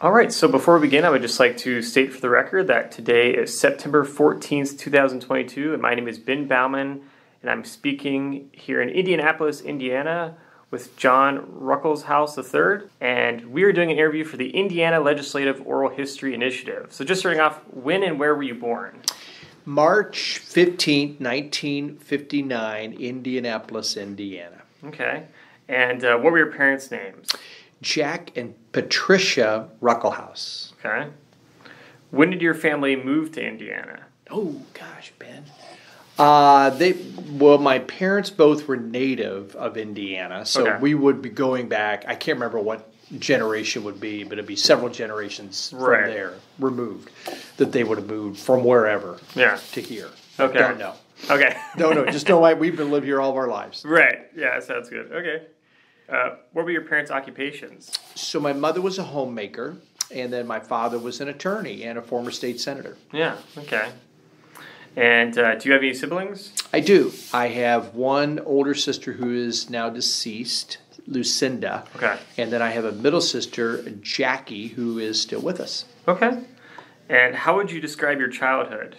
All right, so before we begin, I would just like to state for the record that today is September 14th, 2022, and my name is Ben Bauman, and I'm speaking here in Indianapolis, Indiana, with John Ruckelshaus III, and we are doing an interview for the Indiana Legislative Oral History Initiative. So, just starting off, when and where were you born? March 15th, 1959, Indianapolis, Indiana. Okay, and uh, what were your parents' names? Jack and Patricia Ruckelshaus. Okay. When did your family move to Indiana? Oh gosh, Ben. Uh, they well, my parents both were native of Indiana, so Okay. we would be going back. I can't remember what generation would be, but it'd be several generations Right. from there removed that they would have moved from wherever Yeah. to here. Okay. Don't know. Okay. No, no, just know why we've been living here all of our lives. right. Yeah, sounds good. Okay. Uh, what were your parents' occupations? So my mother was a homemaker, and then my father was an attorney and a former state senator. Yeah. Okay. And uh, do you have any siblings? I do. I have one older sister who is now deceased, Lucinda. Okay. And then I have a middle sister, Jackie, who is still with us. Okay. And how would you describe your childhood?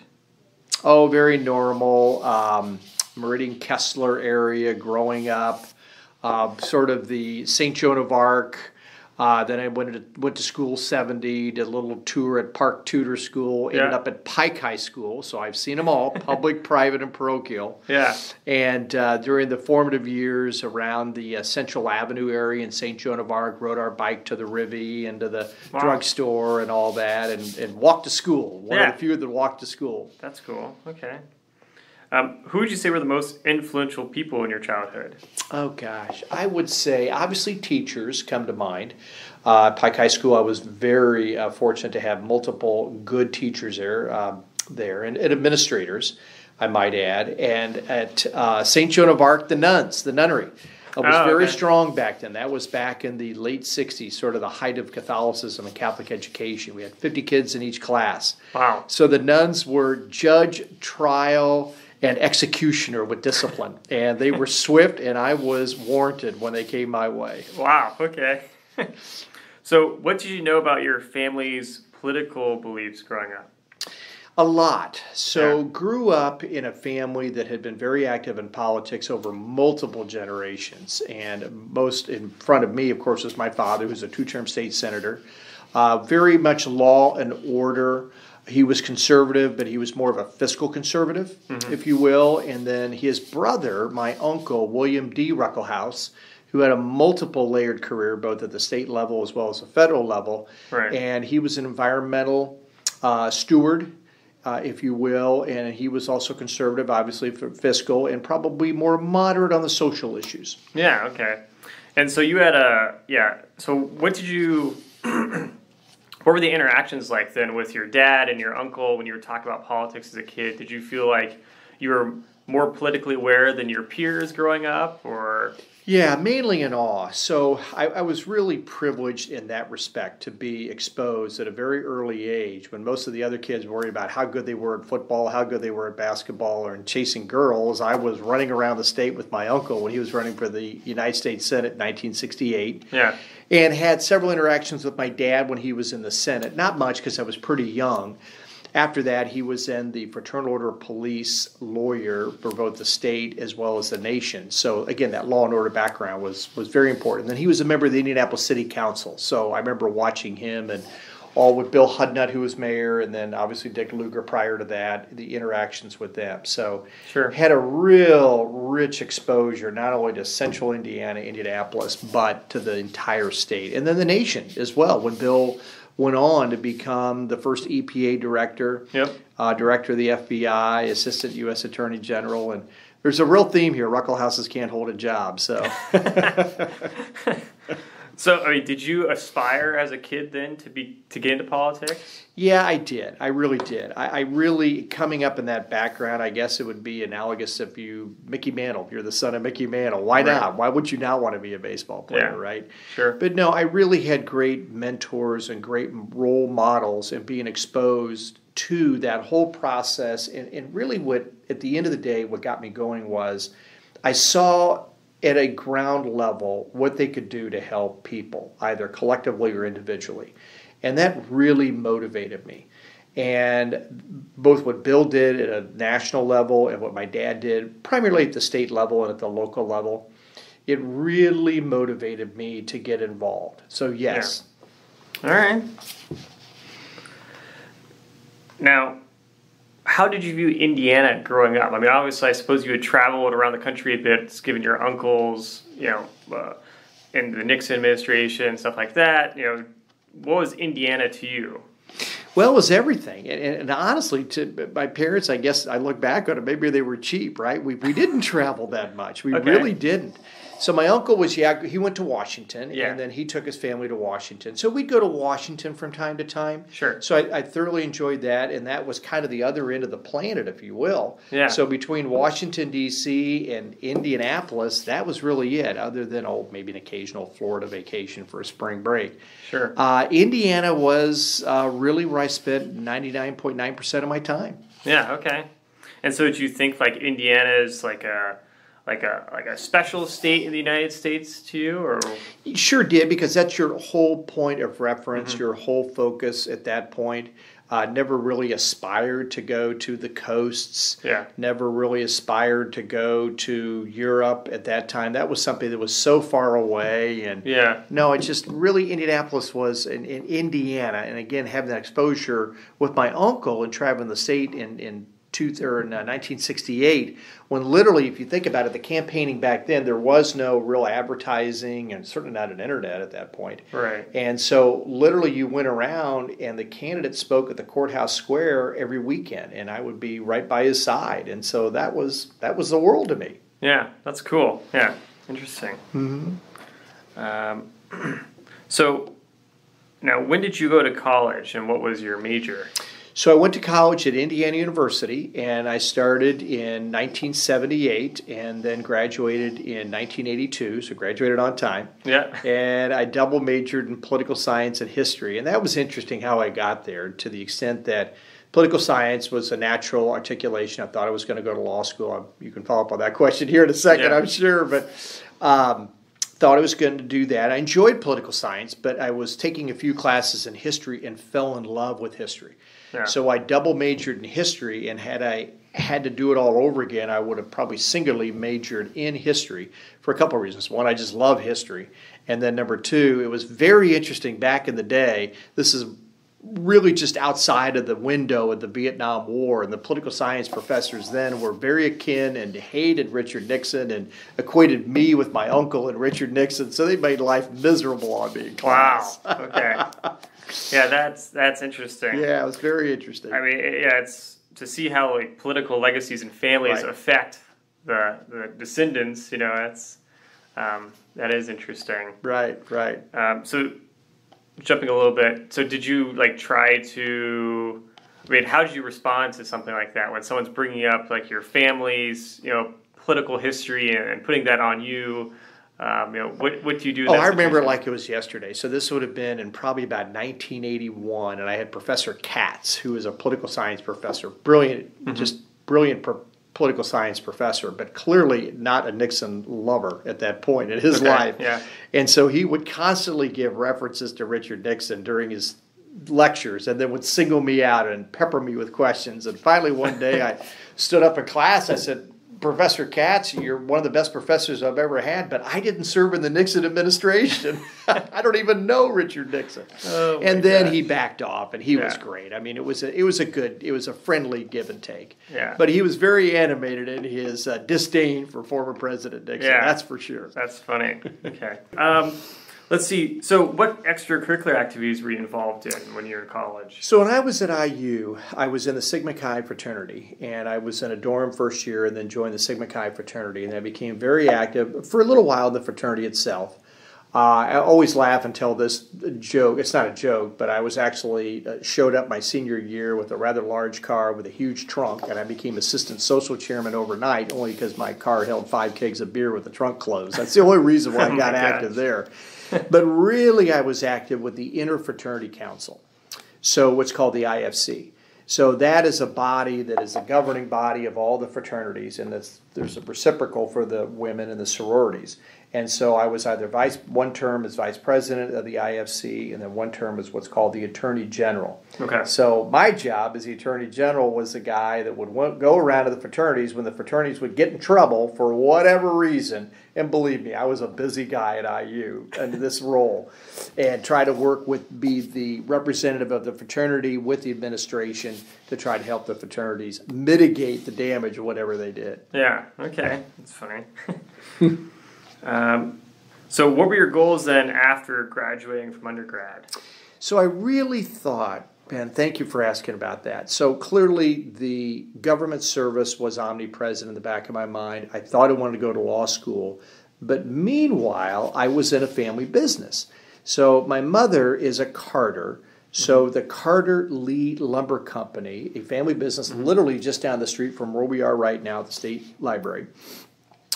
Oh, very normal. Um, Meridian Kessler area growing up, uh, sort of the St. Joan of Arc. Uh, then I went to, went to school 70, did a little tour at Park Tudor School, ended Yeah. up at Pike High School. So I've seen them all public, private, and parochial. Yeah. And uh, during the formative years around the uh, Central Avenue area in St. Joan of Arc, rode our bike to the Rivy and to the Wow. drugstore and all that, and, and walked to school. One Yeah. of the few that walked to school. That's cool. Okay. Um, who would you say were the most influential people in your childhood? Oh gosh, I would say obviously teachers come to mind. Uh, Pike High School, I was very uh, fortunate to have multiple good teachers there, um, there, and, and administrators, I might add. And at uh, St. Joan of Arc, the nuns, the nunnery. It was Oh, very okay. strong back then. That was back in the late '60s, sort of the height of Catholicism and Catholic education. We had 50 kids in each class. Wow. So the nuns were judge, trial, and executioner with discipline. And they were swift, and I was warranted when they came my way. Wow. Okay. so, what did you know about your family's political beliefs growing up? A lot. So Yeah. grew up in a family that had been very active in politics over multiple generations. And most in front of me, of course, was my father, who's a two-term state senator. Uh, very much law and order. He was conservative, but he was more of a fiscal conservative, if you will. And then his brother, my uncle, William D. Ruckelshaus, who had a multiple layered career, both at the state level as well as the federal level. Right. And he was an environmental uh, steward, uh, if you will, and he was also conservative, obviously for fiscal, and probably more moderate on the social issues. Yeah. Okay. And so you had a yeah. So what did you? what were the interactions like then with your dad and your uncle when you were talking about politics as a kid? Did you feel like you were more politically aware than your peers growing up, or Yeah, mainly in awe. So I, I was really privileged in that respect to be exposed at a very early age when most of the other kids worried about how good they were at football, how good they were at basketball, or in chasing girls. I was running around the state with my uncle when he was running for the United States Senate in 1968. yeah? And had several interactions with my dad when he was in the Senate. Not much because I was pretty young. After that, he was in the Fraternal Order of Police lawyer for both the state as well as the nation. So again, that law and order background was was very important. Then he was a member of the Indianapolis City Council. So I remember watching him and all with Bill Hudnut, who was mayor, and then obviously Dick Lugar prior to that, the interactions with them. So Sure. had a real rich exposure not only to central Indiana, Indianapolis, but to the entire state and then the nation as well. When Bill went on to become the first EPA director, Yep. uh, director of the FBI, assistant U.S. Attorney General, and there's a real theme here. Ruckelshauses can't hold a job, so So, I mean, did you aspire as a kid then to be to get into politics? Yeah, I did. I really did. I, I really coming up in that background. I guess it would be analogous if you Mickey Mantle. If you're the son of Mickey Mantle, why Right. not? Why would you not want to be a baseball player, Yeah. right? Sure. But no, I really had great mentors and great role models, and being exposed to that whole process. And, and really, what at the end of the day, what got me going was I saw at a ground level what they could do to help people, either collectively or individually. And that really motivated me. And both what Bill did at a national level and what my dad did, primarily at the state level and at the local level, it really motivated me to get involved. So, yes. Yeah. All right. Now, how did you view Indiana growing up? I mean, obviously, I suppose you had traveled around the country a bit, given your uncles, you know, uh, in the Nixon administration, stuff like that. You know, what was Indiana to you? Well, it was everything, and, and, honestly, to my parents, I guess I look back on it. Maybe they were cheap, right? We we didn't travel that much. We okay. really didn't. So my uncle was yeah he went to Washington yeah. and then he took his family to Washington. So we'd go to Washington from time to time. Sure. So I, I, thoroughly enjoyed that, and that was kind of the other end of the planet, if you will. Yeah. So between Washington D.C. and Indianapolis, that was really it. Other than oh maybe an occasional Florida vacation for a spring break. Sure. Uh, Indiana was uh, really where I spent ninety nine point nine percent of my time. Yeah. Okay. And so, do you think like Indiana is like a like a like a special state in the United States to you, or sure did because that's your whole point of reference, mm-hmm. your whole focus at that point. Uh, never really aspired to go to the coasts. Yeah. Never really aspired to go to Europe at that time. That was something that was so far away. And yeah. No, it just really Indianapolis was in, in Indiana, and again having that exposure with my uncle and traveling the state in in two, or in, uh, 1968, when literally, if you think about it, the campaigning back then, there was no real advertising and certainly not an internet at that point. Right. And so, literally, you went around and the candidate spoke at the courthouse square every weekend, and I would be right by his side. And so that was that was the world to me. Yeah, that's cool. Yeah, interesting. Mm-hmm. Um, so, now, when did you go to college, and what was your major? So I went to college at Indiana University, and I started in 1978, and then graduated in 1982. So graduated on time. Yeah. And I double majored in political science and history, and that was interesting how I got there. To the extent that political science was a natural articulation. I thought I was going to go to law school. You can follow up on that question here in a second, yeah. I'm sure, but. Um, thought I was going to do that. I enjoyed political science, but I was taking a few classes in history and fell in love with history. So I double majored in history, and had I had to do it all over again, I would have probably singularly majored in history for a couple of reasons. One, I just love history, and then number two, it was very interesting back in the day. This is really just outside of the window of the Vietnam War. And the political science professors then were very akin and hated Richard Nixon and equated me with my uncle and Richard Nixon. So they made life miserable on me. Wow. Okay. yeah, that's that's interesting. Yeah, it was very interesting. I mean, yeah, it's to see how like political legacies and families right. affect the the descendants. You know, that's um, that is interesting. Right, right. Um, so, jumping a little bit. So, did you like try to? I mean, how did you respond to something like that when someone's bringing up like your family's, you know, political history and, and putting that on you? Um, you know, what what do you do? Oh, I remember like it was yesterday. So this would have been in probably about 1981, and I had Professor Katz, who is a political science professor, brilliant, mm-hmm. just brilliant pro- political science professor, but clearly not a Nixon lover at that point in his okay. life. Yeah. And so he would constantly give references to Richard Nixon during his lectures and then would single me out and pepper me with questions. And finally, one day I stood up in class. I said, Professor Katz, you're one of the best professors I've ever had, but I didn't serve in the Nixon administration. I don't even know Richard Nixon. Oh and then gosh. he backed off, and he yeah. was great. I mean, it was a, it was a good, it was a friendly give and take. Yeah. But he was very animated in his uh, disdain for former President Nixon. Yeah. That's for sure. That's funny. Okay. Um, Let's see. So, what extracurricular activities were you involved in when you were in college? So, when I was at IU, I was in the Sigma Chi fraternity, and I was in a dorm first year, and then joined the Sigma Chi fraternity, and I became very active for a little while in the fraternity itself. Uh, I always laugh and tell this joke. It's not a joke, but I was actually uh, showed up my senior year with a rather large car with a huge trunk, and I became assistant social chairman overnight only because my car held five kegs of beer with the trunk closed. That's the only reason why I oh got oh active there. but really, I was active with the Interfraternity Council, so what's called the IFC. So that is a body that is a governing body of all the fraternities, and there's a reciprocal for the women and the sororities. And so I was either vice one term as vice president of the IFC, and then one term as what's called the attorney general. Okay. So my job as the attorney general was the guy that would go around to the fraternities when the fraternities would get in trouble for whatever reason. And believe me, I was a busy guy at IU in this role, and try to work with be the representative of the fraternity with the administration to try to help the fraternities mitigate the damage of whatever they did. Yeah. Okay. That's funny. um, so, what were your goals then after graduating from undergrad? So I really thought, Ben, thank you for asking about that. So clearly, the government service was omnipresent in the back of my mind. I thought I wanted to go to law school, but meanwhile, I was in a family business. So my mother is a carter. So the Carter Lee Lumber Company, a family business literally just down the street from where we are right now, the state library,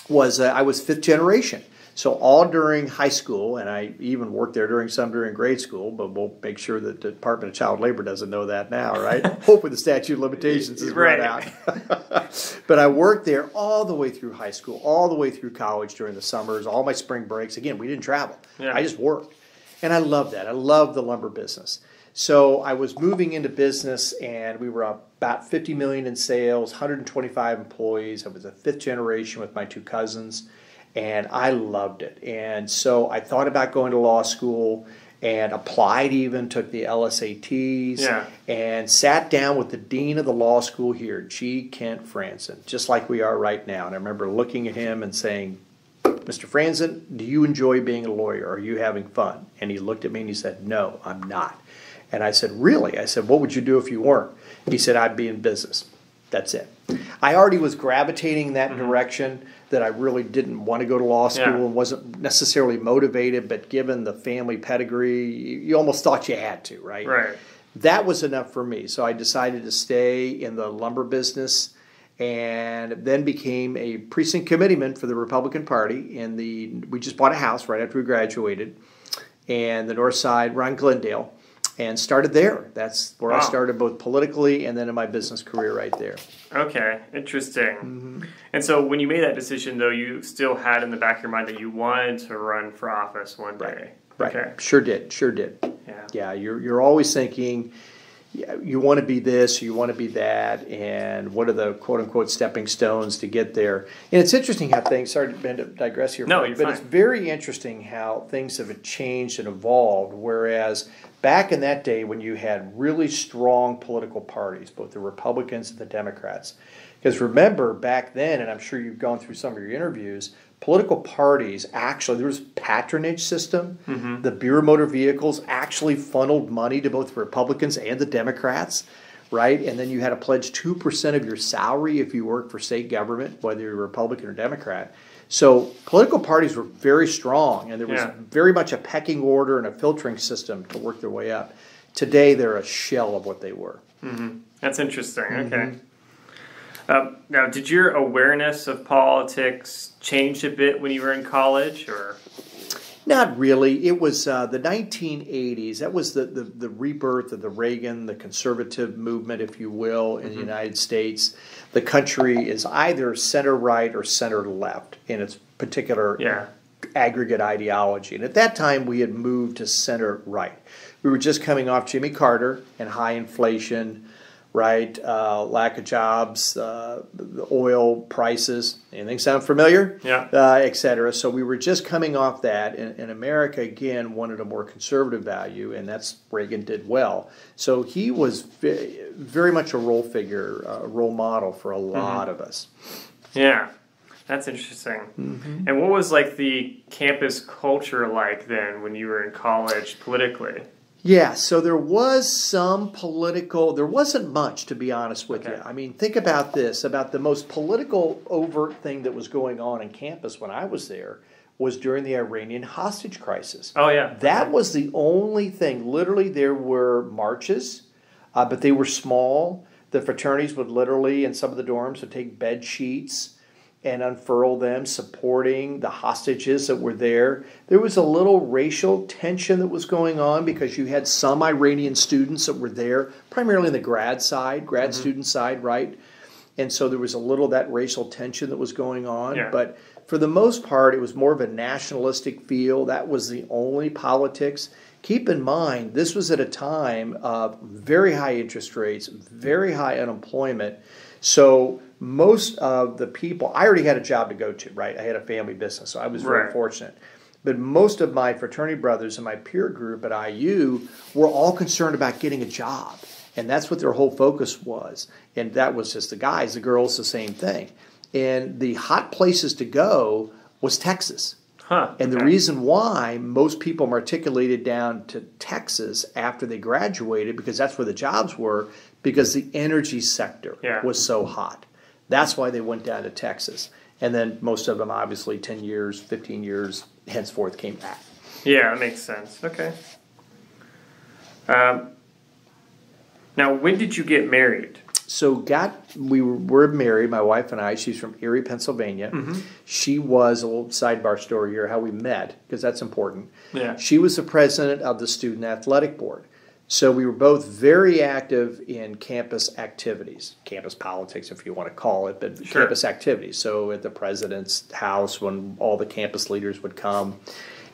was uh, I was fifth generation. So all during high school, and I even worked there during some during grade school, but we'll make sure that the Department of Child Labor doesn't know that now, right? Hopefully the statute of limitations is Right. run out. but I worked there all the way through high school, all the way through college during the summers, all my spring breaks. Again, we didn't travel. Yeah. I just worked. And I love that. I love the lumber business. So I was moving into business and we were about 50 million in sales, 125 employees. I was a fifth generation with my two cousins and I loved it. And so I thought about going to law school and applied even, took the LSATs Yeah. and sat down with the dean of the law school here, G. Kent Frandsen, just like we are right now. And I remember looking at him and saying, Mr. Frandsen, do you enjoy being a lawyer? Are you having fun? And he looked at me and he said, No, I'm not. And I said, Really? I said, What would you do if you weren't? He said, I'd be in business. That's it. I already was gravitating in that mm-hmm. direction that I really didn't want to go to law school Yeah. and wasn't necessarily motivated, but given the family pedigree, you you almost thought you had to, right? Right. that was enough for me. So I decided to stay in the lumber business and then became a precinct committeeman for the Republican Party. In the we just bought a house right after we graduated, and the north side, around Glendale, and started there. That's where I started both politically and then in my business career right there. Okay, interesting. Mm-hmm. And so, when you made that decision, though, you still had in the back of your mind that you wanted to run for office one day. Right. Okay. Sure did. Sure did. Yeah. Yeah, you're you're always thinking you want to be this, you want to be that, and what are the quote unquote stepping stones to get there? And it's interesting how things. Sorry to Ben, to digress here, No, but fine. it's very interesting how things have changed and evolved. Whereas back in that day, when you had really strong political parties, both the Republicans and the Democrats, because remember back then, and I'm sure you've gone through some of your interviews, political parties actually there was patronage system. Mm-hmm. The Bureau of Motor Vehicles actually funneled money to both the Republicans and the Democrats, right? And then you had to pledge two percent of your salary if you worked for state government, whether you're Republican or Democrat. So political parties were very strong, and there was Yeah. very much a pecking order and a filtering system to work their way up. Today, they're a shell of what they were. That's interesting. Mm-hmm. Um, now, did your awareness of politics change a bit when you were in college, or Not really. It was uh, the 1980s. That was the, the, the rebirth of the Reagan, the conservative movement, if you will, in the United States. The country is either center right or center left in its particular yeah, aggregate ideology. And at that time, we had moved to center right. We were just coming off Jimmy Carter and high inflation, right? Uh, lack of jobs, uh, the oil prices. Anything sound familiar? Yeah. Uh, et cetera. So we were just coming off that, and, and America again wanted a more conservative value, and that's Reagan did well. So he was ve- very much a role figure, a role model for a lot of us. yeah, that's interesting. Mm-hmm. And what was like the campus culture like then when you were in college politically? Yeah, so there was some political, there wasn't much to be honest with Okay. you. I mean, think about this about the most political overt thing that was going on in campus when I was there was during the Iranian hostage crisis. Oh yeah, That was the only thing. Literally, there were marches, uh, but they were small. The fraternities would literally, in some of the dorms, would take bed sheets and unfurl them, supporting the hostages that were there. There was a little racial tension that was going on because you had some Iranian students that were there, primarily in the grad side, grad mm-hmm. student side, right? and so there was a little of that racial tension that was going on. Yeah. But for the most part, it was more of a nationalistic feel. That was the only politics. Keep in mind, this was at a time of very high interest rates, very high unemployment. So most of the people, I already had a job to go to, right? I had a family business, so I was very Right. fortunate. But most of my fraternity brothers and my peer group at IU were all concerned about getting a job. And that's what their whole focus was. And that was just the guys, the girls, the same thing. And the hot places to go was Texas. Huh. And the reason why most people matriculated down to Texas after they graduated, because that's where the jobs were, because the energy sector Yeah. was so hot. That's why they went down to Texas. And then most of them, obviously, 10 years, 15 years, henceforth, came back. Yeah, that makes sense. Okay. Um, now, when did you get married? So got we were, married, my wife and I. She's from Erie, Pennsylvania. Mm-hmm. She was a little sidebar story here how we met because that's important. Yeah. She was the president of the student athletic board. So we were both very active in campus activities, campus politics, if you want to call it, but Sure. campus activities. So at the president's house, when all the campus leaders would come,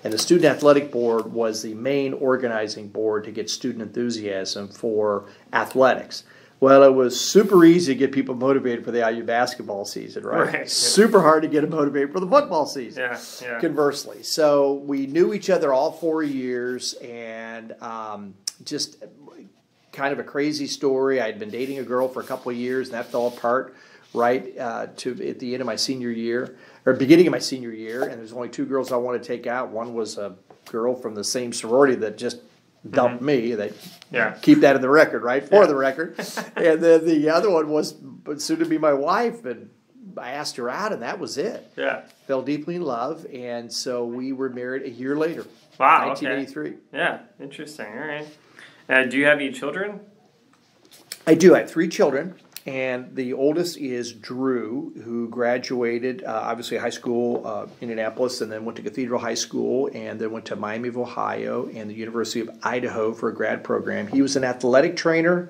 and the student athletic board was the main organizing board to get student enthusiasm for athletics. Well, it was super easy to get people motivated for the IU basketball season, right? Right. Super hard to get them motivated for the football season Yeah, yeah. conversely. So we knew each other all four years, and um, just kind of a crazy story. I'd been dating a girl for a couple of years, and that fell apart right uh, to at the end of my senior year or beginning of my senior year. And there's only two girls I wanted to take out. One was a girl from the same sorority that just dumped me. They Yeah. keep that in the record, right? For Yeah. the record. and then the other one was soon to be my wife, and I asked her out, and that was it Yeah. fell deeply in love, and so we were married a year later, Wow. Okay. 1983. Yeah. Interesting. All right. Uh, do you have any children? I do. I have three children, and the oldest is Drew, who graduated uh, obviously high school, uh, Indianapolis, and then went to Cathedral High School, and then went to Miami of Ohio and the University of Idaho for a grad program. He was an athletic trainer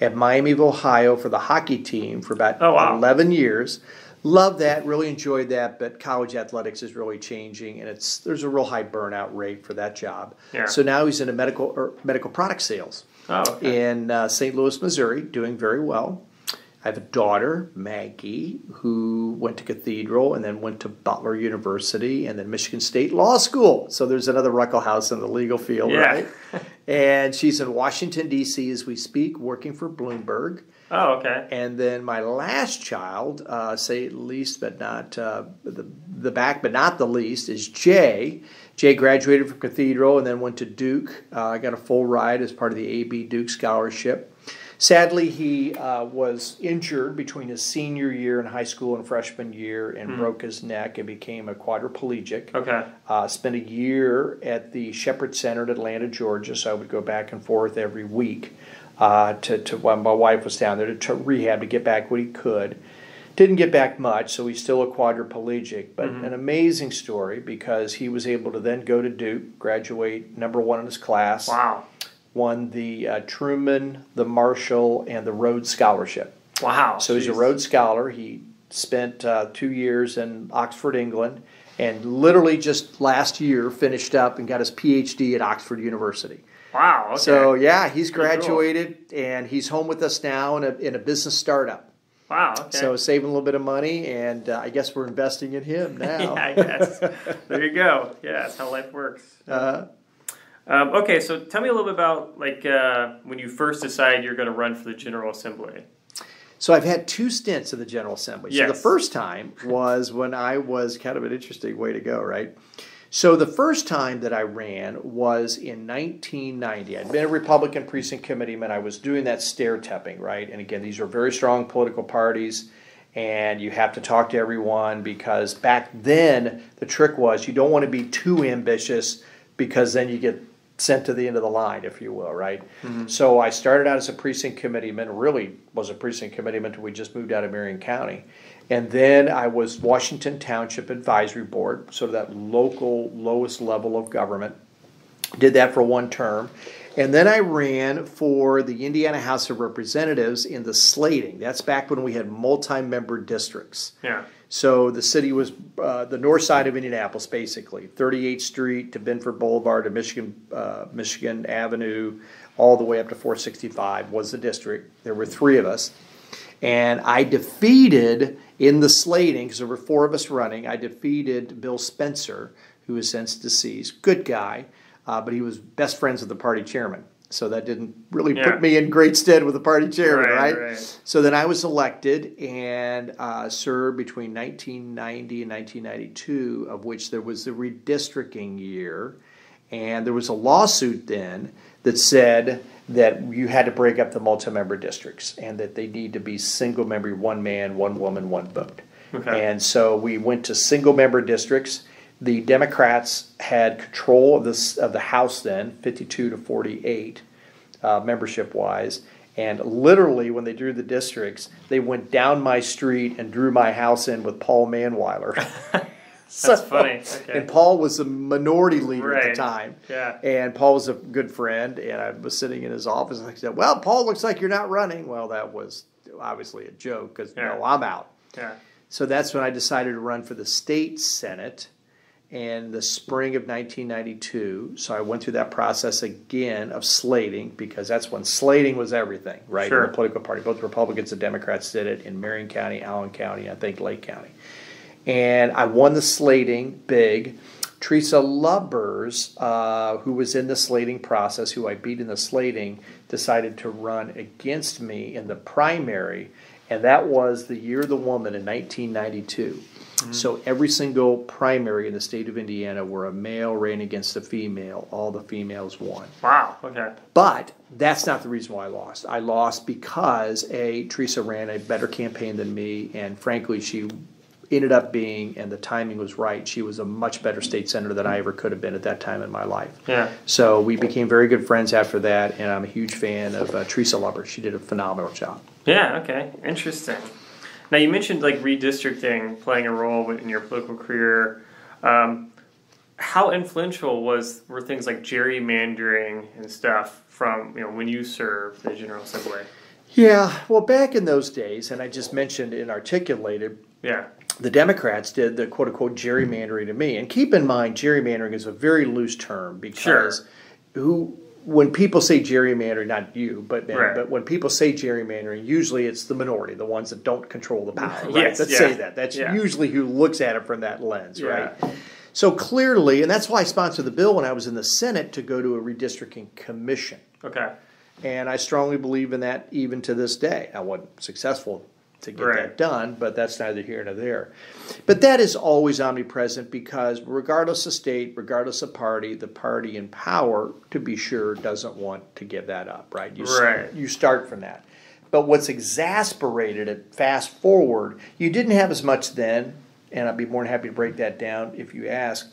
at Miami of Ohio for the hockey team for about Oh, wow. 11 years. Loved that, really enjoyed that, but college athletics is really changing, and it's there's a real high burnout rate for that job. Yeah. So now he's in a medical or medical product sales Oh, okay. in uh, St. Louis, Missouri, doing very well. I have a daughter, Maggie, who went to Cathedral and then went to Butler University and then Michigan State Law School. So there's another Ruckelshaus in the legal field, Yeah. right? and she's in Washington, D.C. as we speak, working for Bloomberg. Oh, okay. And then my last child, uh, say least but not uh, the the back but not the least, is Jay. Jay graduated from Cathedral and then went to Duke. Uh, I got a full ride as part of the AB Duke scholarship. Sadly, he uh, was injured between his senior year in high school and freshman year and broke his neck and became a quadriplegic. Okay. Uh, spent a year at the Shepherd Center in Atlanta, Georgia, so I would go back and forth every week uh, to, to when my wife was down there to, to rehab to get back what he could. Didn't get back much, so he's still a quadriplegic, but an amazing story because he was able to then go to Duke, graduate number one in his class, Wow. Won the uh, Truman, the Marshall, and the Rhodes Scholarship. Wow. So he's a Rhodes Scholar. He spent uh, two years in Oxford, England, and literally just last year finished up and got his PhD at Oxford University. Wow. Okay. So yeah, he's Pretty cool. graduated and he's home with us now in a, in a business startup. wow. Okay. So saving a little bit of money, and uh, I guess we're investing in him now. yeah, I guess. there you go. Yeah, that's how life works. Uh, Um, okay, so tell me a little bit about like uh, when you first decided you're going to run for the General Assembly. So I've had two stints of the General Assembly. So the first time was when I was kind of an interesting way to go, right? So the first time that I ran was in 1990. I'd been a Republican precinct committeeman. I was doing that stair tapping, right? And again, these are very strong political parties, and you have to talk to everyone because back then the trick was you don't want to be too ambitious because then you get sent to the end of the line, if you will, right? Mm-hmm. So I started out as a precinct committeeman, really was a precinct committeeman until we just moved out of Marion County. And then I was Washington Township Advisory Board, sort of that local lowest level of government. Did that for one term. And then I ran for the Indiana House of Representatives in the slating. That's back when we had multi-member districts. Yeah. So the city was uh, the north side of Indianapolis, basically, 38th Street to Binford Boulevard to Michigan, uh, Michigan Avenue, all the way up to 465 was the district. There were three of us, and I defeated in the slating because there were four of us running. I defeated Bill Spencer, who is since deceased, good guy, uh, but he was best friends with the party chairman. So that didn't really Yeah. put me in great stead with the party chairman, Right, right? right. So then I was elected and uh, served between 1990 and 1992, of which there was the redistricting year. And there was a lawsuit then that said that you had to break up the multi-member districts and that they need to be single member, one man, one woman, one vote. Okay. And so we went to single member districts. The Democrats had control of this of the House then, 52 to 48 uh, membership wise. And literally, when they drew the districts, they went down my street and drew my house in with Paul Mannweiler. That's funny. Okay. And Paul was the minority leader at the time. Yeah. And Paul was a good friend, and I was sitting in his office, and I said, "Well, Paul, looks like you're not running." Well, that was obviously a joke because Yeah. no, I'm out. Yeah. So that's when I decided to run for the state senate in the spring of 1992. So I went through that process again of slating because that's when slating was everything, right? Sure. In the political party, both Republicans and Democrats did it in Marion County, Allen County, I think Lake County, and I won the slating big. Teresa Lubbers, uh, who was in the slating process, who I beat in the slating, decided to run against me in the primary, and that was the year of the woman in 1992. So every single primary in the state of Indiana where a male ran against a female, all the females won. Wow. Okay. But that's not the reason why I lost. I lost because a Teresa ran a better campaign than me, and frankly, she ended up being, and the timing was right. She was a much better state senator than I ever could have been at that time in my life. Yeah. So we became very good friends after that, and I'm a huge fan of uh, Teresa Lubbers. She did a phenomenal job. Yeah. Okay. Interesting. Now you mentioned like redistricting playing a role in your political career. Um, how influential was were things like gerrymandering and stuff from you know when you served the General Assembly? Yeah, well, back in those days, and I just mentioned and articulated, Yeah. the Democrats did the quote unquote gerrymandering to me. And keep in mind, gerrymandering is a very loose term because Sure. who when people say gerrymandering, not you, but Right. but when people say gerrymandering, usually it's the minority, the ones that don't control the power. Right? Yes, Let's yeah. say that. That's Yeah. usually who looks at it from that lens, Yeah. right? So clearly, and that's why I sponsored the bill when I was in the Senate to go to a redistricting commission. Okay. And I strongly believe in that even to this day. I wasn't successful to get Right. that done, but that's neither here nor there. But that is always omnipresent because, regardless of state, regardless of party, the party in power, to be sure, doesn't want to give that up, right? You, Right. you start from that. But what's exasperated it, fast forward, you didn't have as much then, and I'd be more than happy to break that down if you ask.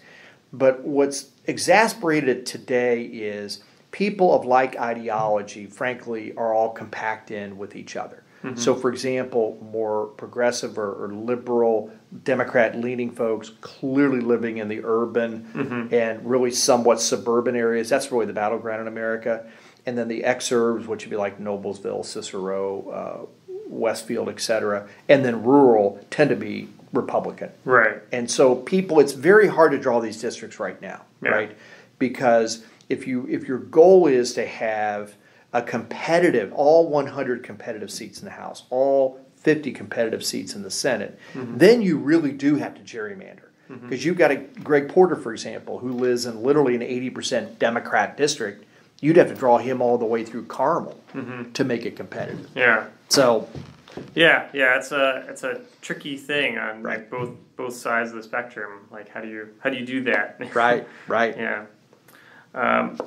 But what's exasperated today is people of like ideology, frankly, are all compact in with each other. So, for example, more progressive or, or liberal Democrat leaning folks clearly living in the urban and really somewhat suburban areas. That's really the battleground in America. And then the exurbs, which would be like Noblesville, Cicero, uh, Westfield, et cetera, and then rural tend to be Republican. Right. And so people, it's very hard to draw these districts right now, Yeah. right? Because if you if your goal is to have a competitive, all 100 competitive seats in the House, all 50 competitive seats in the Senate, mm-hmm. then you really do have to gerrymander. Mm-hmm. Because you've got a Greg Porter, for example, who lives in literally an 80% Democrat district. You'd have to draw him all the way through Carmel mm-hmm. to make it competitive. Yeah. So, Yeah, yeah, it's a it's a tricky thing on Right. like both both sides of the spectrum. Like, how do you how do you do that? right, right. yeah. Um,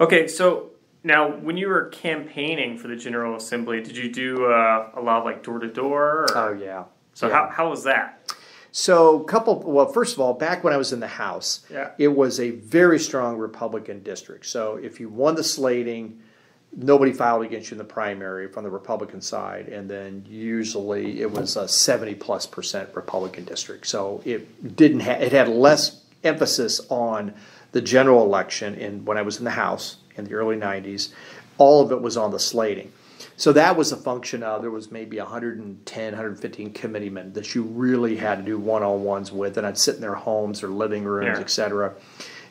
okay, so now when you were campaigning for the General Assembly, did you do uh, a lot of like door to door? Oh, yeah. So Yeah. how how was that? So, a couple. Well, first of all, back when I was in the House, Yeah. it was a very strong Republican district. So, if you won the slating, nobody filed against you in the primary from the Republican side, and then usually it was a seventy plus percent Republican district. So it didn't. Ha- it had less emphasis on the general election in when I was in the House in the early 90s. All of it was on the slating. So that was a function of there was maybe 110, 115 committeemen that you really had to do one-on-ones with, and I'd sit in their homes or living rooms, Yeah. et cetera,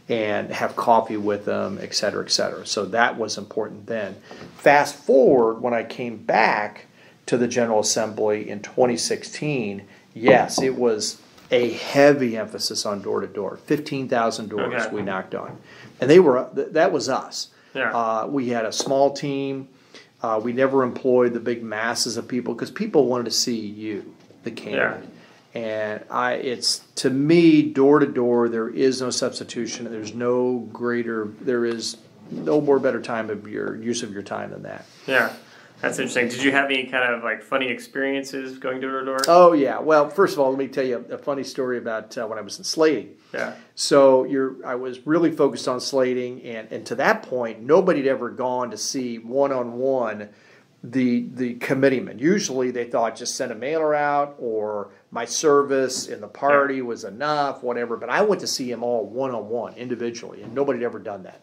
and have coffee with them, et cetera, et cetera. So that was important then. Fast forward when I came back to the General Assembly in 2016, yes, it was a heavy emphasis on door to door. 15,000 doors Okay. we knocked on. And they were, that was us. Yeah. Uh, we had a small team. Uh, we never employed the big masses of people because people wanted to see you, the candidate. And I, it's to me, door to door, there is no substitution. There's no greater, there is no more better time of your use of your time than that. Yeah. That's interesting. Did you have any kind of like funny experiences going door to door? Oh yeah. Well, first of all, let me tell you a, a funny story about uh, when I was in slating. Yeah. So you're, I was really focused on slating, and, and to that point, nobody had ever gone to see one on one the the committeeman. Usually, they thought just send a mailer out or my service in the party was enough, whatever. But I went to see them all one on one, individually, and nobody had ever done that.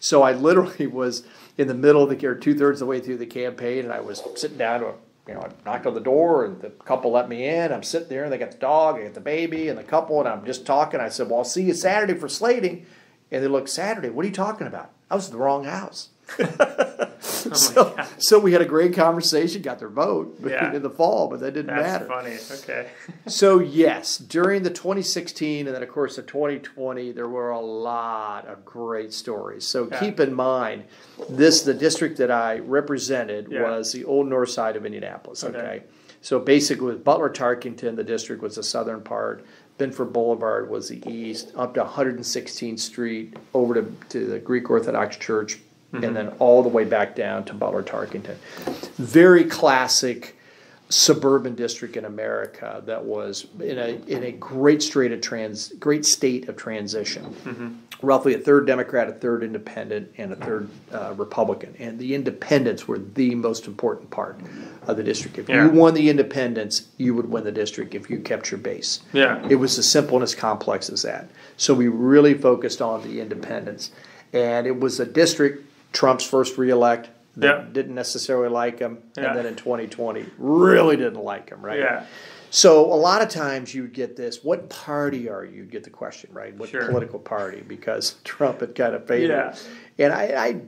So I literally was in the middle of the or two thirds of the way through the campaign, and I was sitting down to, a, you know, I knocked on the door, and the couple let me in. I'm sitting there, and they got the dog, I got the baby, and the couple, and I'm just talking. I said, "Well, I'll see you Saturday for slating," and they look, "Saturday? What are you talking about?" I was in the wrong house. Oh so, so we had a great conversation, got their vote Yeah. in the fall, but that didn't That's matter. funny. Okay. So yes, during the 2016 and then of course the 2020, there were a lot of great stories. So Yeah. keep in mind, this the district that I represented Yeah. was the old north side of Indianapolis. Okay, Okay. so basically with Butler Tarkington, the district was the southern part. Binford Boulevard was the east, up to 116th Street, over to, to the Greek Orthodox Church, and then all the way back down to Butler Tarkington. Very classic suburban district in America that was in a in a great state of trans great state of transition. Roughly a third Democrat, a third Independent, and a third uh, Republican. And the Independents were the most important part of the district. If Yeah. you won the Independents, you would win the district if you kept your base. Yeah. It was as simple and as complex as that. So we really focused on the independents. And it was a district, Trump's first reelect, that Yeah. didn't necessarily like him. Yeah. And then in 2020, really didn't like him, right? Yeah. So a lot of times you would get this, what party are you? You'd get the question, right? What Sure. political party? Because Trump had kind of faded. Yeah. And I, I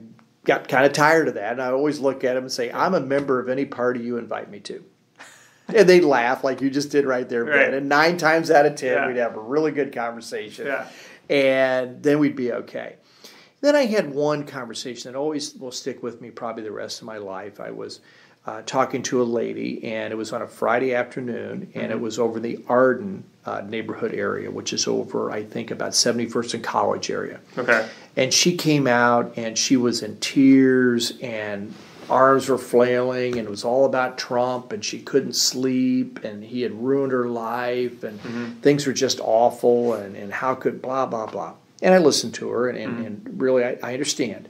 got kind of tired of that. And I always look at him and say, I'm a member of any party you invite me to. and they'd laugh like you just did right there, Ben. Right. And nine times out of ten, Yeah. we'd have a really good conversation. Yeah. And then we'd be okay. Then I had one conversation that always will stick with me probably the rest of my life. I was uh, talking to a lady, and it was on a Friday afternoon, and it was over the Arden uh, neighborhood area, which is over, I think, about 71st and College area. Okay. And she came out and she was in tears and arms were flailing and it was all about Trump and she couldn't sleep and he had ruined her life and things were just awful and, and how could blah blah blah. And I listened to her and, and, mm. and really I, I understand.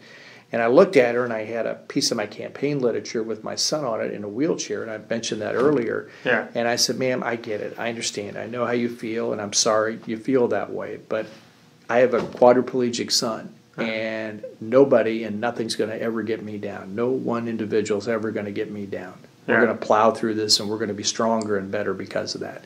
And I looked at her and I had a piece of my campaign literature with my son on it in a wheelchair and I mentioned that earlier. Yeah. And I said, ma'am, I get it. I understand. I know how you feel and I'm sorry you feel that way. But I have a quadriplegic son, and nobody and nothing's going to ever get me down. No one individual's ever going to get me down. We're going to plow through this, and we're going to be stronger and better because of that.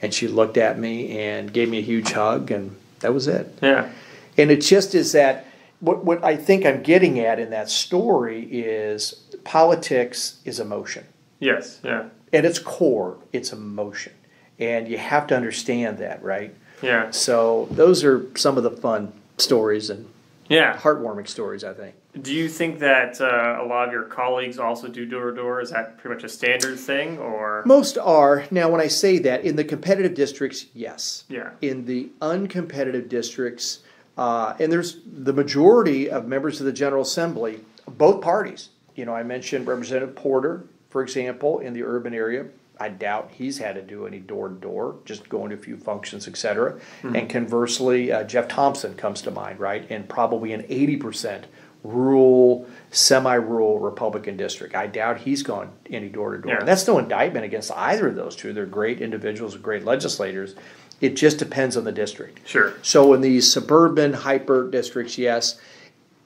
And she looked at me and gave me a huge hug, and that was it. Yeah. And it just is that what, what I think I'm getting at in that story is politics is emotion. Yes. Yeah. At its core, it's emotion. And you have to understand that, right? Yeah. So those are some of the fun stories and Yeah. heartwarming stories, I think. Do you think that uh, a lot of your colleagues also do door to door? Is that pretty much a standard thing, or Most are. Now, when I say that, in the competitive districts, yes. yeah, In the uncompetitive districts, uh, and there's the majority of members of the General Assembly, both parties. You know, I mentioned Representative Porter, for example, in the urban area. I doubt he's had to do any door to door, just going to a few functions, et cetera. And conversely, uh, Jeff Thompson comes to mind, right? And probably an 80% rural, semi rural Republican district. I doubt he's gone any door to door. Yeah. That's no indictment against either of those two. They're great individuals, great legislators. It just depends on the district. sure, So in these suburban hyper districts, yes.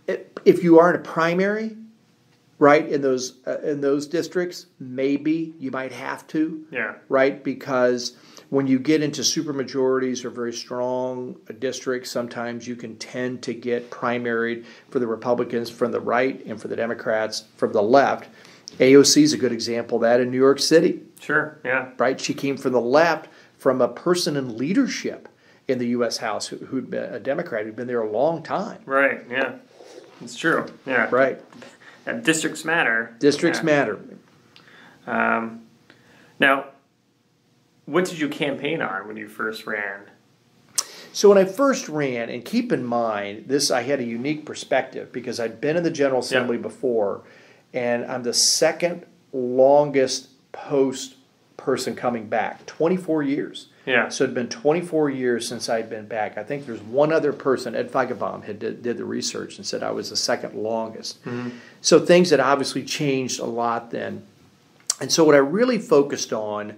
if you are in a primary, right in those uh, in those districts, maybe you might have to, Yeah. right? Because when you get into supermajorities or very strong districts, sometimes you can tend to get primaried for the Republicans from the right and for the Democrats from the left. AOC is a good example of that in New York City, Sure. Yeah. right? She came from the left from a person in leadership in the U.S. House who, who'd been a Democrat who'd been there a long time, Right. Yeah. It's true. Yeah. right? And districts matter. Districts Yeah. matter. Um, now, what did you campaign on when you first ran? So when I first ran, and keep in mind, this I had a unique perspective because I'd been in the General Assembly before, and I'm the second longest post person coming back, 24 years. Yeah. So it'd been 24 years since I'd been back. I think there's one other person, Ed Feigenbaum, had did, did the research and said I was the second longest. Mm-hmm. So things had obviously changed a lot then. And so what I really focused on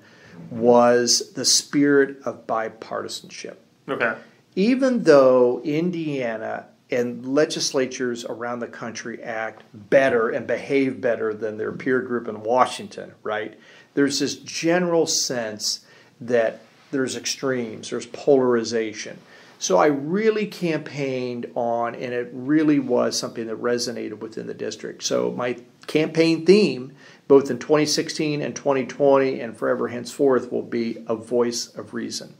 was the spirit of bipartisanship Okay. even though Indiana and legislatures around the country act better and behave better than their peer group in Washington, right? There's this general sense that there's extremes, there's polarization. So I really campaigned on, and it really was something that resonated within the district. So my campaign theme, both in 2016 and 2020 and forever henceforth, will be a voice of reason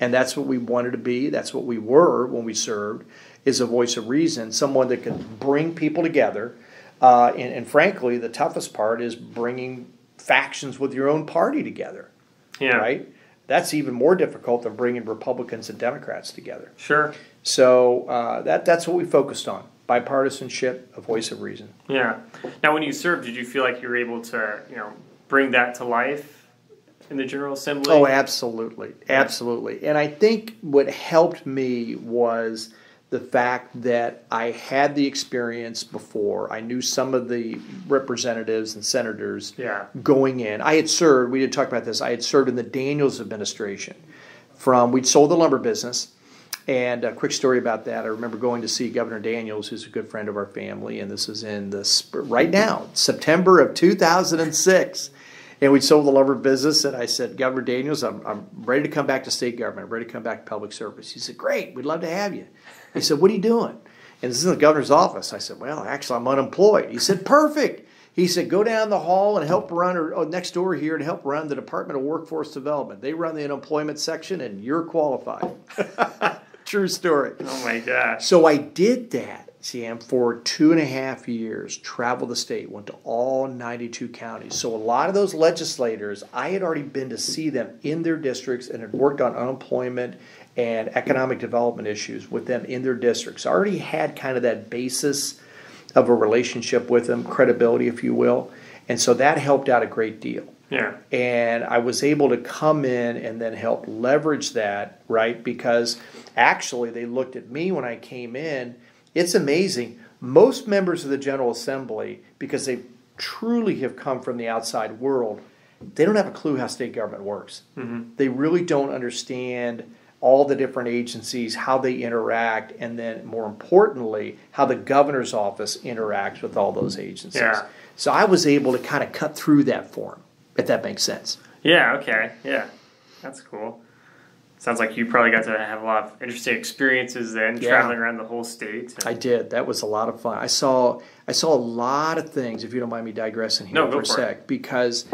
and that's what we wanted to be. That's what we were when we served, is a voice of reason, someone that could bring people together. Uh, and, and frankly, the toughest part is bringing factions with your own party together, Yeah. right? That's even more difficult than bringing Republicans and Democrats together. Sure. So uh, that that's what we focused on: bipartisanship, a voice of reason. Yeah. Now, when you served, did you feel like you were able to, you know, bring that to life in the General Assembly? Oh, absolutely, absolutely. And I think what helped me was the fact that I had the experience before. I knew some of the representatives and senators Yeah. going in. I had served. We didn't talk about this. I had served in the Daniels administration. From we'd sold the lumber business. And a quick story about that. I remember going to see Governor Daniels, who's a good friend of our family, and this is in the right now, September of 2006. And we sold the lumber business, and I said, Governor Daniels, I'm, I'm ready to come back to state government. I'm ready to come back to public service. He said, Great, we'd love to have you. He said, What are you doing? And this is in the governor's office. I said, Well, actually, I'm unemployed. He said, Perfect. He said, Go down the hall and help run, or oh, next door here, and help run the Department of Workforce Development. They run the unemployment section, and you're qualified. True story. Oh my gosh. So I did that, Sam, for two and a half years, traveled the state, went to all 92 counties. So a lot of those legislators, I had already been to see them in their districts and had worked on unemployment and economic development issues with them in their districts. I already had kind of that basis of a relationship with them, credibility, if you will. And so that helped out a great deal Yeah. and I was able to come in and then help leverage that, right? Because actually, they looked at me when I came in. It's amazing. Most members of the General Assembly, because they truly have come from the outside world, they don't have a clue how state government works. Mm-hmm. They really don't understand all the different agencies, how they interact, and then more importantly, how the governor's office interacts with all those agencies. Yeah. So I was able to kind of cut through that for them, if that makes sense. Yeah. Okay. Yeah. That's cool. Sounds like you probably got to have a lot of interesting experiences then, Yeah. traveling around the whole state. I did. That was a lot of fun. I saw I saw a lot of things. If you don't mind me digressing here No, for a sec, because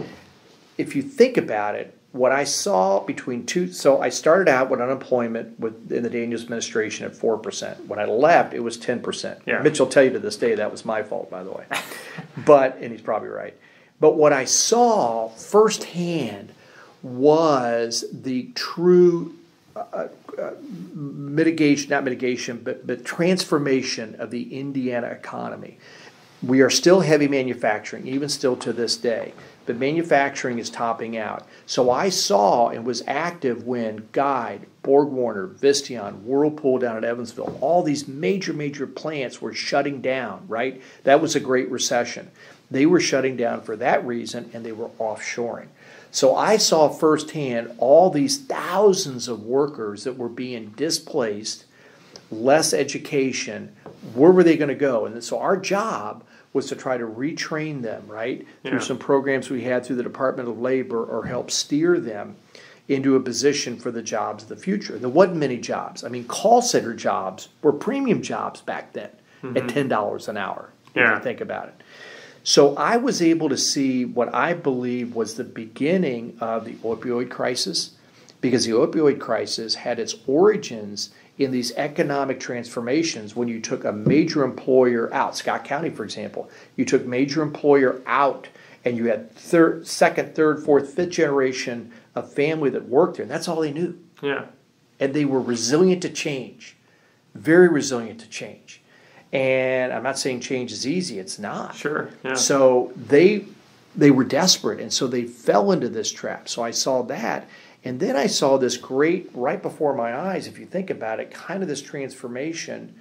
if you think about it, what I saw between two. So I started out with unemployment within the Daniels administration at four percent. When I left, it was ten percent. Yeah. Mitch will tell you to this day that was my fault, by the way. but and he's probably right. But what I saw firsthand was the true uh, uh, mitigation, not mitigation, but, but transformation of the Indiana economy. We are still heavy manufacturing, even still to this day, but manufacturing is topping out. So I saw and was active when Guide, Borg Warner, Visteon, Whirlpool down at Evansville, all these major, major plants were shutting down, right? That was a great recession. They were shutting down for that reason and they were offshoring. So I saw firsthand all these thousands of workers that were being displaced less education, where were they going to go? And so our job was to try to retrain them, right? Yeah. Through some programs we had through the Department of Labor or help steer them into a position for the jobs of the future. There wasn't many jobs. I mean, call center jobs were premium jobs back then at mm-hmm. ten dollars an hour. If Yeah. you think about it. So I was able to see what I believe was the beginning of the opioid crisis, because the opioid crisis had its origins in these economic transformations when you took a major employer out, Scott County, for example, you took major employer out and you had third, second, third, fourth, fifth generation of family that worked there, and that's all they knew Yeah. and they were resilient to change, very resilient to change. And I'm not saying change is easy; it's not. Sure. Yeah. So they they were desperate, and so they fell into this trap. So I saw that, and then I saw this great right before my eyes. If you think about it, kind of this transformation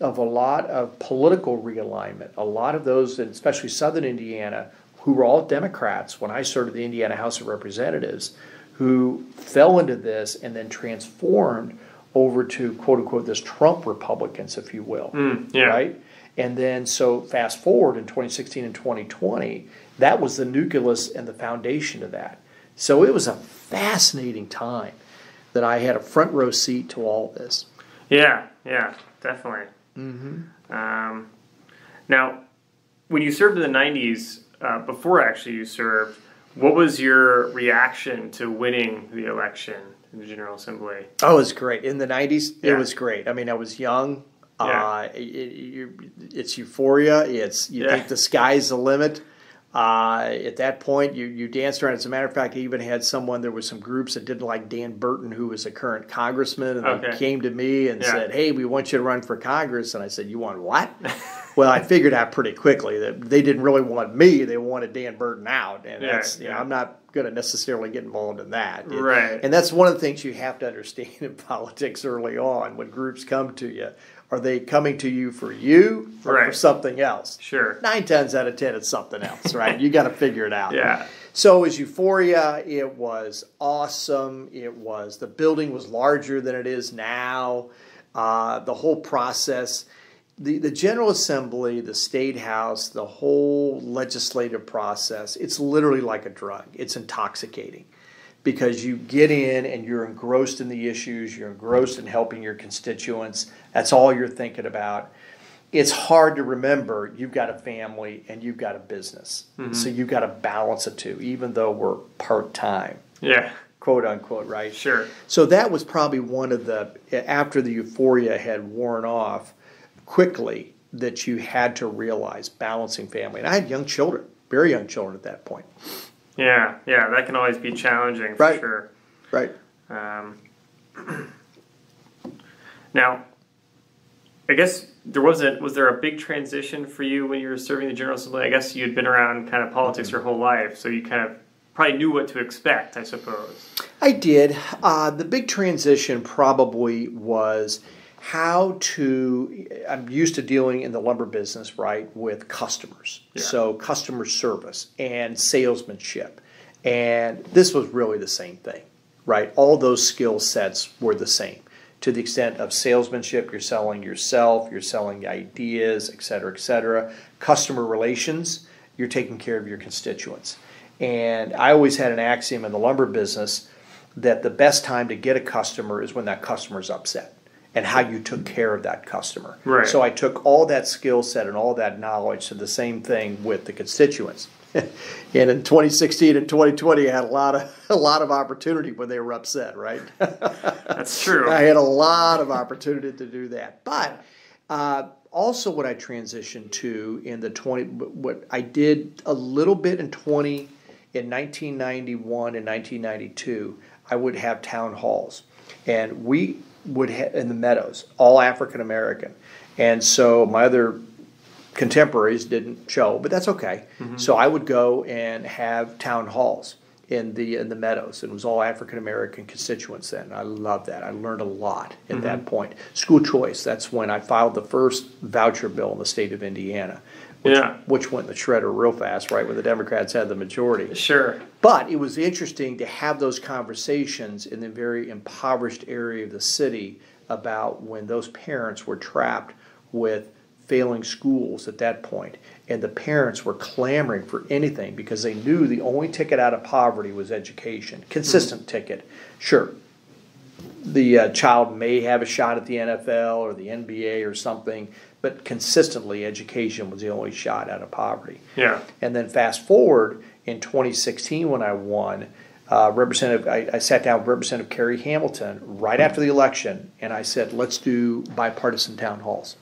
of a lot of political realignment. A lot of those, especially Southern Indiana, who were all Democrats when I served the Indiana House of Representatives, who fell into this and then transformed over to quote unquote this Trump Republicans, if you will. Mm, yeah. Right? And then so fast forward in 2016 and 2020, that was the nucleus and the foundation of that. So it was a fascinating time that I had a front row seat to all of this. Yeah, yeah, definitely. Mm-hmm. Um, now, when you served in the '90s, uh, before actually you served, what was your reaction to winning the election in the General Assembly? Oh, it was great. In the 90s, it was great. I mean, I was young. Yeah. Uh, it, it, it's euphoria. It's you Yeah. think the sky's the limit. Uh, at that point, you you danced around. As a matter of fact, I even had someone. There was some groups that didn't like Dan Burton, who was a current congressman, and they came to me and Yeah. said, "Hey, we want you to run for Congress." And I said, "You want what?" well, I figured out pretty quickly that they didn't really want me; they wanted Dan Burton out, and Yeah, that's you know. I'm not going to necessarily get involved in that. It- Right. and that's one of the things you have to understand in politics early on when groups come to you. Are they coming to you for you or for something else? Sure. Nine times out of ten, it's something else, right? you got to figure it out. Yeah. So it was Euphoria. It was awesome. It was the building was larger than it is now. Uh, the whole process, the the General Assembly, the State House, the whole legislative process. It's literally like a drug. It's intoxicating because you get in and you're engrossed in the issues. You're engrossed in helping your constituents. That's all you're thinking about it's hard to remember you've got a family and you've got a business. Mm-hmm. So you've got to balance the two, even though we're part time, Yeah. quote unquote, right? Sure. So that was probably one of the, after the euphoria had worn off quickly, that you had to realize balancing family. And I had young children, very young children at that point. Yeah. Yeah. That can always be challenging for Right. sure. Right. Um, now, I guess there wasn't. Was there a big transition for you when you were serving the General Assembly? I guess you had been around kind of politics your whole life, so you kind of probably knew what to expect. I suppose. I did. Uh, the big transition probably was how to. I'm used to dealing in the lumber business, right, with customers. Yeah. So customer service and salesmanship, and this was really the same thing, right? All those skill sets were the same. To the extent of salesmanship, you're selling yourself, you're selling ideas, et cetera, et cetera. Customer relations, you're taking care of your constituents. And I always had an axiom in the lumber business that the best time to get a customer is when that customer's upset and how you took care of that customer. Right. So I took all that skill set and all that knowledge to the same thing with the constituents. and in 2016 and 2020, I had a lot of a lot of opportunity when they were upset, right? That's true. I had a lot of opportunity to do that. But uh, also, what I transitioned to in the 20, what I did a little bit in 20, in 1991 and 1992, I would have town halls. And we would have, in the meadows, all African American. And so my other contemporaries didn't show, but that's okay. Mm-hmm. So I would go and have town halls in the in the meadows. It was all African American constituents then. I loved that. I learned a lot at that mm-hmm. point. School choice. That's when I filed the first voucher bill in the state of Indiana. Which, Yeah. which went in the shredder real fast, right when the Democrats had the majority. Sure. But it was interesting to have those conversations in the very impoverished area of the city about when those parents were trapped with failing schools at that point, and the parents were clamoring for anything because they knew the only ticket out of poverty was education, consistent ticket. Sure, the uh, child may have a shot at the NFL or the NBA or something, but consistently, education was the only shot out of poverty. Yeah. And then fast forward in 2016 when I won, uh, Representative, I, I sat down with Representative Carey Hamilton right after the election, and I said, let's do bipartisan town halls.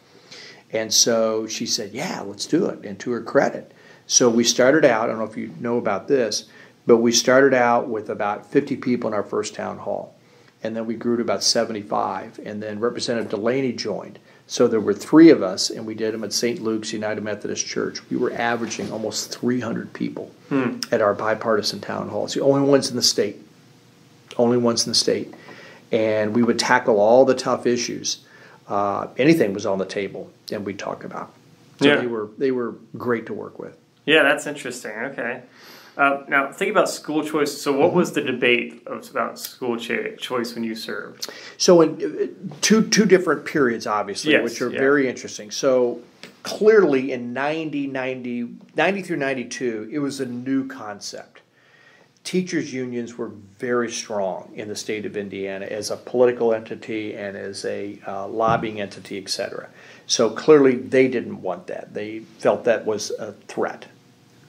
And so she said, yeah, let's do it. And to her credit, so we started out. I don't know if you know about this, but we started out with about 50 people in our first town hall, and then we grew to about 75. And then Representative Delaney joined. So there were three of us, and we did them at St. Luke's United Methodist Church. We were averaging almost 300 people at our bipartisan town halls, the only ones in the state, only ones in the state. And we would tackle all the tough issues. Uh, anything was on the table, and we'd talk about. So Yeah. they were they were great to work with. Yeah, that's interesting. Okay. Uh, now, think about school choice. So, what was the debate of, about school cha- choice when you served? So in uh, two two different periods, obviously, Yes, which are yeah. very interesting. So clearly in 90, 90, 90 through 92, it was a new concept. Teachers' unions were very strong in the state of Indiana as a political entity and as a uh, lobbying entity, et cetera. So clearly they didn't want that. They felt that was a threat,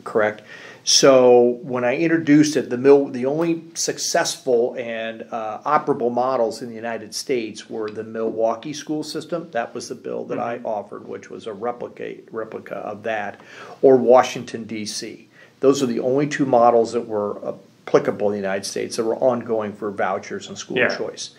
correct? So when I introduced it, the mill, the only successful and uh, operable models in the United States were the Milwaukee school system. That was the bill that I offered, which was a replicate replica of that, or Washington D.C. Those are the only two models that were applicable in the United States that were ongoing for vouchers and school Yeah. choice.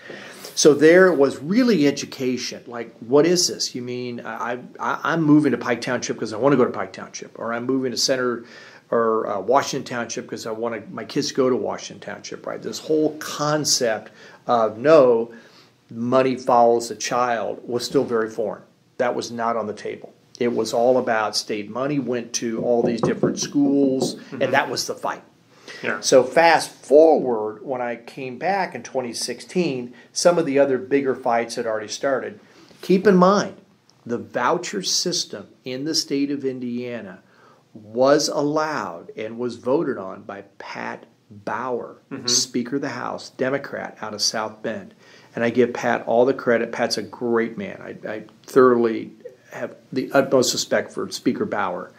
So there was really education. Like, what is this? You mean I, I I'm moving to Pike Township because I want to go to Pike Township, or I'm moving to Center or uh, Washington Township because I want to, my kids to go to Washington Township, right? This whole concept of no money follows the child was still very foreign. That was not on the table. It was all about state money went to all these different schools, and that was the fight. Yeah. So fast forward, when I came back in 2016, some of the other bigger fights had already started. Keep in mind, the voucher system in the state of Indiana was allowed and was voted on by Pat Bauer, mm-hmm. Speaker of the House, Democrat out of South Bend. And I give Pat all the credit. Pat's a great man. I, I thoroughly have the utmost respect for Speaker Bauer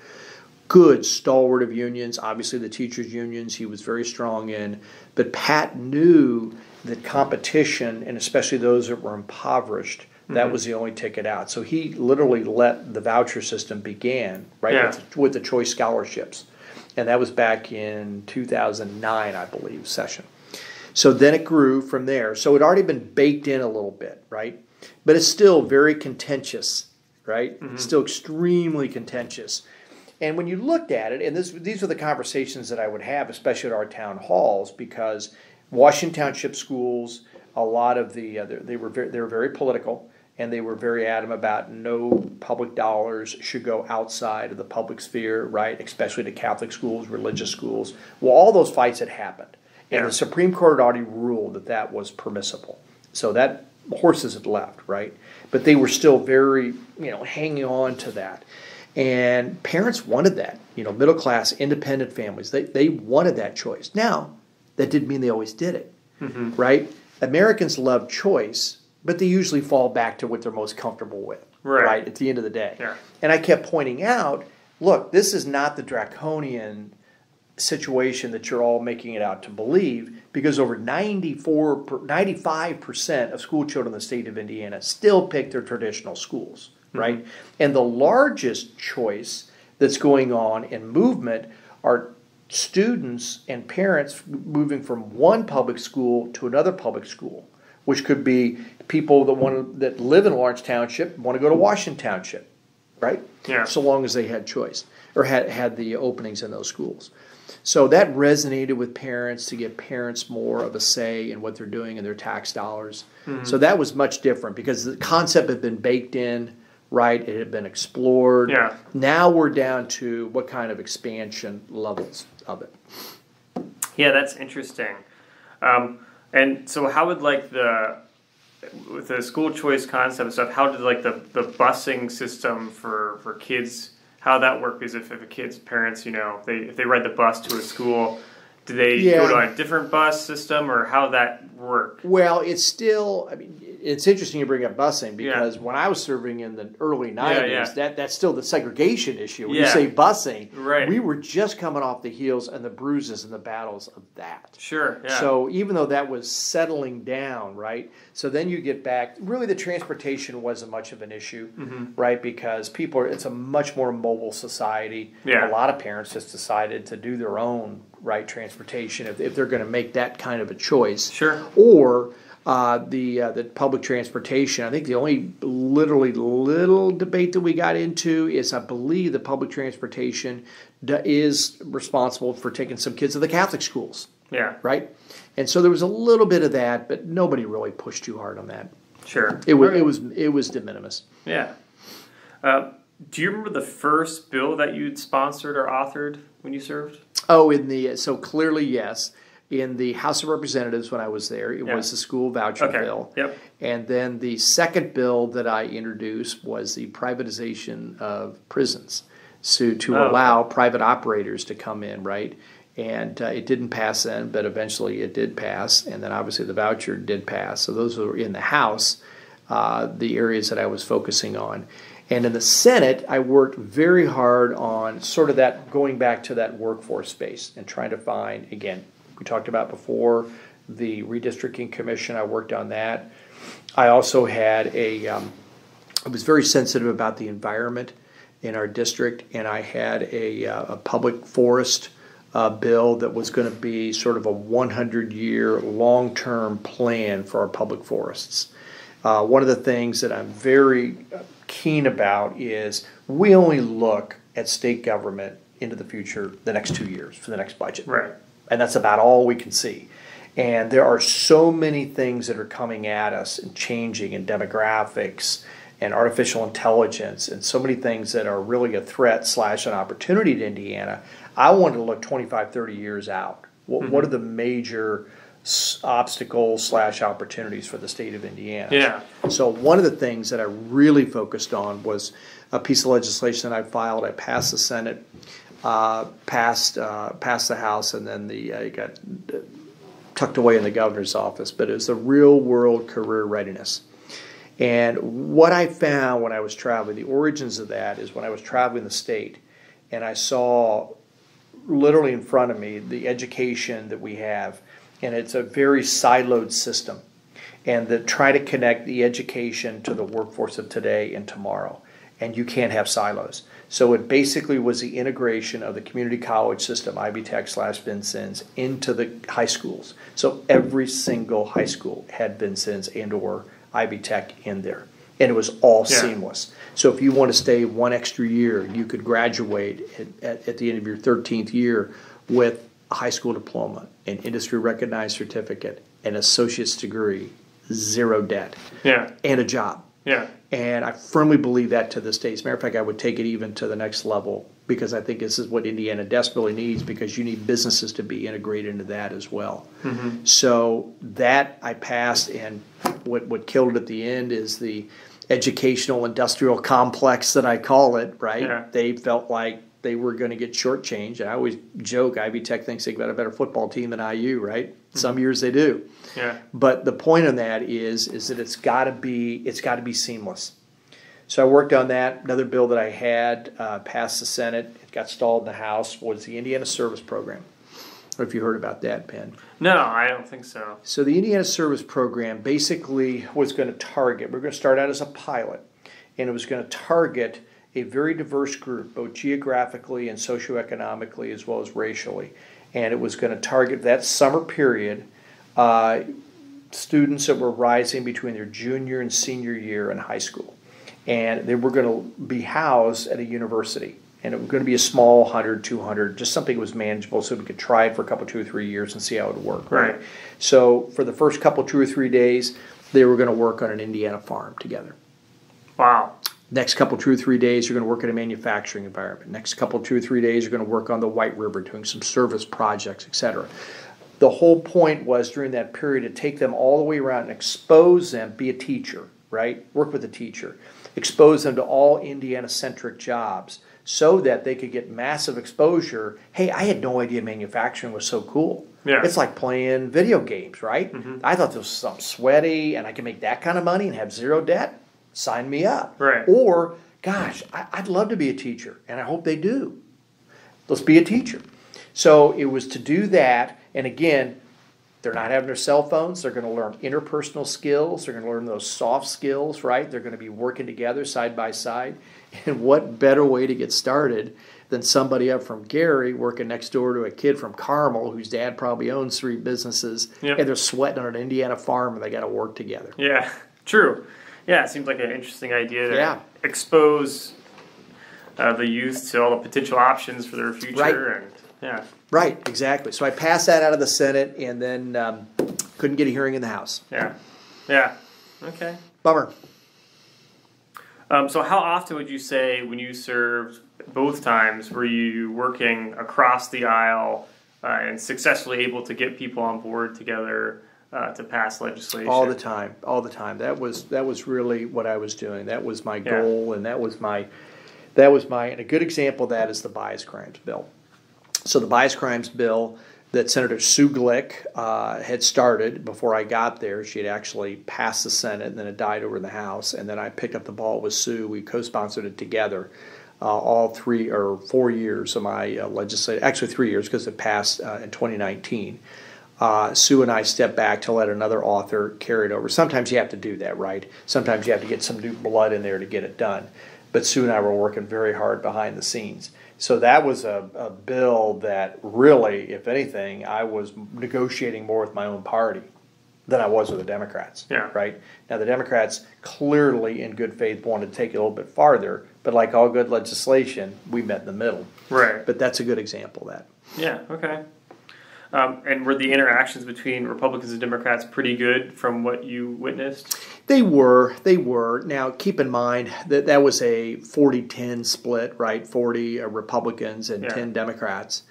good stalwart of unions. Obviously, the teachers' unions he was very strong in. But Pat knew that competition, and especially those that were impoverished, that was the only ticket out. So he literally let the voucher system begin right Yeah. with, with the choice scholarships, and that was back in 2009, I believe, session. So then it grew from there. So it already been baked in a little bit, right? But it's still very contentious, right? It's still extremely contentious. And when you looked at it, and this, these are the conversations that I would have, especially at our town halls, because Washington Township schools, a lot of the uh, they- they were very, they were very political, and they were very adamant about no public dollars should go outside of the public sphere, right? Especially to Catholic schools, religious schools. Well, all those fights had happened, and Yeah. the Supreme Court had already ruled that that was permissible. So that horses had left, right? But they were still very, you know, hanging on to that. And parents wanted that, you know, middle class, independent families, they, they wanted that choice. Now, that didn't mean they always did it, mm-hmm. right? Americans love choice, but they usually fall back to what they're most comfortable with, Right. At the end of the day. Yeah. And I kept pointing out, look, this is not the draconian situation that you're all making it out to believe because over 94 95% of school children in the state of Indiana still pick their traditional schools mm-hmm. right and the largest choice that's going on in movement are students and parents moving from one public school to another public school which could be people that want that live in Lawrence Township want to go to Washington Township right Yeah. so long as they had choice or had had the openings in those schools. So that resonated with parents to give parents more of a say in what they're doing in their tax dollars. So that was much different because the concept had been baked in, right? It had been explored. Yeah. Now we're down to what kind of expansion levels of it. Yeah, that's interesting. Um, and so, how would like the with the school choice concept and stuff, how did like the, the busing system for, for kids, how that work? Because if, if a kid's parents, you know, they if they ride the bus to a school, do they Yeah. go to a different bus system or how that work? Well, it's still. I mean, it's interesting you bring up busing because when I was serving in the early '90s, yeah. that that's still the segregation issue. When you say busing, Right. we were just coming off the heels and the bruises and the battles of that. Sure. Yeah. So even though that was settling down, right? So then you get back. Really, the transportation wasn't much of an issue, Mm-hmm. right? Because people, are, it's a much more mobile society. Yeah. A lot of parents just decided to do their own right transportation if, if they're going to make that kind of a choice. Sure. Or uh, the uh, the public transportation. I think the only literally little debate that we got into is I believe the public transportation d- is responsible for taking some kids to the Catholic schools yeah. right? And so there was a little bit of that, but nobody really pushed too hard on that. Sure. It was it was it was de minimis. Yeah. Uh, do you remember the first bill that you'd sponsored or authored when you served? Oh, in the so clearly yes, in the House of Representatives when I was there, it Yeah. was the school voucher Okay. bill. Yep. And then the second bill that I introduced was the privatization of prisons, so to Oh, allow private operators to come in, right? And uh, it didn't pass then, but eventually it did pass, and then obviously the voucher did pass. So those were in the House, uh, the areas that I was focusing on. And in the Senate, I worked very hard on sort of that going back to that workforce space and trying to find again. We talked about before the redistricting commission. I worked on that. I also had a, um, I was very sensitive about the environment in our district, and I had a, uh, a public forest uh, bill that was going to be sort of a 100 year long term plan for our public forests. Uh, one of the things that I'm very uh, keen about is we only look at state government into the future the next two years for the next budget Right. And that's about all we can see. And there are so many things that are coming at us and changing in demographics and artificial intelligence and so many things that are really a threat slash an opportunity to Indiana. I wanted to look 25, 30 years out. What, mm-hmm. what are the major s- obstacles slash opportunities for the state of Indiana? Yeah. So one of the things that I really focused on was a piece of legislation that I filed. I passed the Senate, uh, passed uh, passed the House, and then the uh, got tucked away in the governor's office. But it was the real world career readiness. And what I found when I was traveling, the origins of that is when I was traveling the state, and I saw literally in front of me the education that we have, and it's a very siloed system, and that try to connect the education to the workforce of today and tomorrow, and you can't have silos. So it basically was the integration of the community college system, Ivy Tech slash Vincennes, into the high schools. So every single high school had Vincennes and or Ivy Tech in there, and it was all Yeah. seamless. So if you want to stay one extra year, you could graduate at, at, at the end of your 13th year with a high school diploma, an industry recognized certificate, an associate's degree, zero debt, Yeah. and a job. Yeah. And I firmly believe that to this day. As a matter of fact, I would take it even to the next level because I think this is what Indiana desperately needs because you need businesses to be integrated into that as well. Mm-hmm. So that I passed, and what, what killed it at the end is the educational industrial complex that I call it, right? Yeah. They felt like they were going to get shortchanged. I always joke Ivy Tech thinks they've got a better football team than IU, right? Some years they do. Yeah. But the point on that is is that it's got to be it's got to be seamless. So I worked on that. Another bill that I had uh, passed the Senate, it got stalled in the House, was the Indiana Service Program. I don't if you heard about that, Ben. No, I don't think so. So the Indiana Service Program basically was going to target. We're going to start out as a pilot, and it was going to target a very diverse group, both geographically and socioeconomically, as well as racially. And it was going to target that summer period uh, students that were rising between their junior and senior year in high school, and they were going to be housed at a university. And it was going to be a small 100, 200, just something that was manageable so we could try it for a couple, two or three years and see how it would work. Right. So for the first couple, two or three days, they were going to work on an Indiana farm together. Wow. Next couple, two or three days, you're going to work in a manufacturing environment. Next couple, two or three days, you're going to work on the White River doing some service projects, etc. the whole point was during that period to take them all the way around and expose them, be a teacher, right? Work with a teacher, expose them to all Indiana centric jobs so that they could get massive exposure. Hey, I had no idea manufacturing was so cool. Yeah. It's like playing video games, right? Mm-hmm. I thought this was something sweaty and I can make that kind of money and have zero debt. Sign me up. Right. Or, gosh, I, I'd love to be a teacher and I hope they do. Let's be a teacher. So it was to do that. And again, they're not having their cell phones. They're going to learn interpersonal skills. They're going to learn those soft skills, right? They're going to be working together side by side. And what better way to get started than somebody up from Gary working next door to a kid from Carmel whose dad probably owns three businesses Yep. and they're sweating on an Indiana farm and they got to work together. Yeah, true. Yeah, it seems like an interesting idea to Yeah. expose uh, the youth to all the potential options for their future. Right. And yeah, Right, exactly. So I passed that out of the Senate and then um, couldn't get a hearing in the House. yeah, yeah. Okay. Bummer. Um, so, how often would you say when you served both times were you working across the aisle uh, and successfully able to get people on board together uh, to pass legislation? All the time, all the time. That was that was really what I was doing. That was my Yeah. goal, and that was my that was my. And a good example of that is the bias crimes bill. So the bias crimes bill that Senator Sue Glick uh, had started before I got there. She had actually passed the Senate, and then it died over in the House. And then I picked up the ball with Sue. We co-sponsored it together. Uh, all three or four years of my uh, legislative, actually three years because it passed uh, in 2019 uh, Sue and I stepped back to let another author carry it over. Sometimes you have to do that, right? Sometimes you have to get some new blood in there to get it done. But Sue and I were working very hard behind the scenes. So that was a, a bill that really, if anything, I was negotiating more with my own party than I was with the Democrats. Yeah. Right? Now, the Democrats clearly, in good faith, wanted to take it a little bit farther, but like all good legislation, we met in the middle. Right. But that's a good example of that. Yeah. Okay. Um, and were the interactions between Republicans and Democrats pretty good from what you witnessed? They were, they were. Now, keep in mind that that was a 40-10 split, right? 40 uh, Republicans and Yeah. 10 Democrats.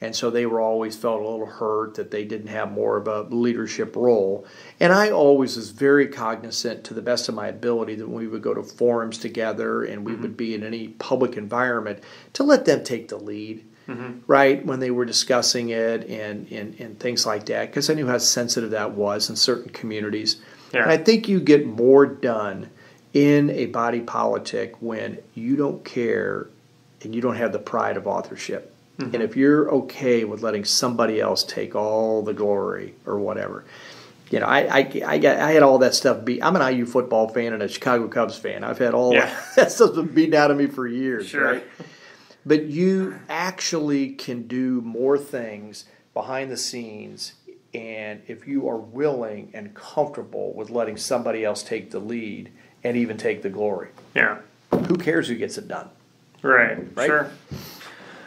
And so they were always felt a little hurt that they didn't have more of a leadership role. And I always was very cognizant, to the best of my ability, that when we would go to forums together and we would be in any public environment, to let them take the lead Mm-hmm. right when they were discussing it and and, and things like that because I knew how sensitive that was in certain communities. Yeah. And I think you get more done in a body politic when you don't care and you don't have the pride of authorship. Mm-hmm. And if you're okay with letting somebody else take all the glory or whatever. You know, I, I, I, got, I had all that stuff beat. I'm an IU football fan and a Chicago Cubs fan. I've had all Yeah. that stuff's been beaten out of me for years, Sure. right? But you actually can do more things behind the scenes and if you are willing and comfortable with letting somebody else take the lead and even take the glory Yeah. who cares who gets it done Right. Right? Sure.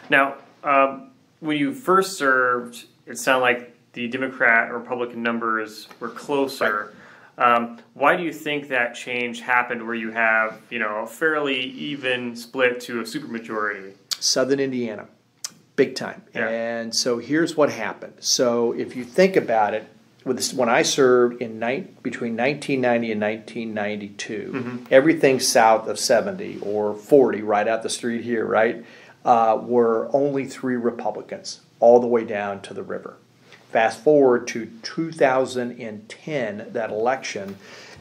Now, um, when you first served, it sounded like the Democrat and Republican numbers were closer. Um, why do you think that change happened where you have, you know, a fairly even split to a supermajority? Southern indiana big time. Yeah. and so here's what happened. So if you think about it with this, when i served in nine, between 1990 and 1992 everything south of 70 or 40 right out the street here right uh, were only three republicans all the way down to the river. Fast forward to 2010 that election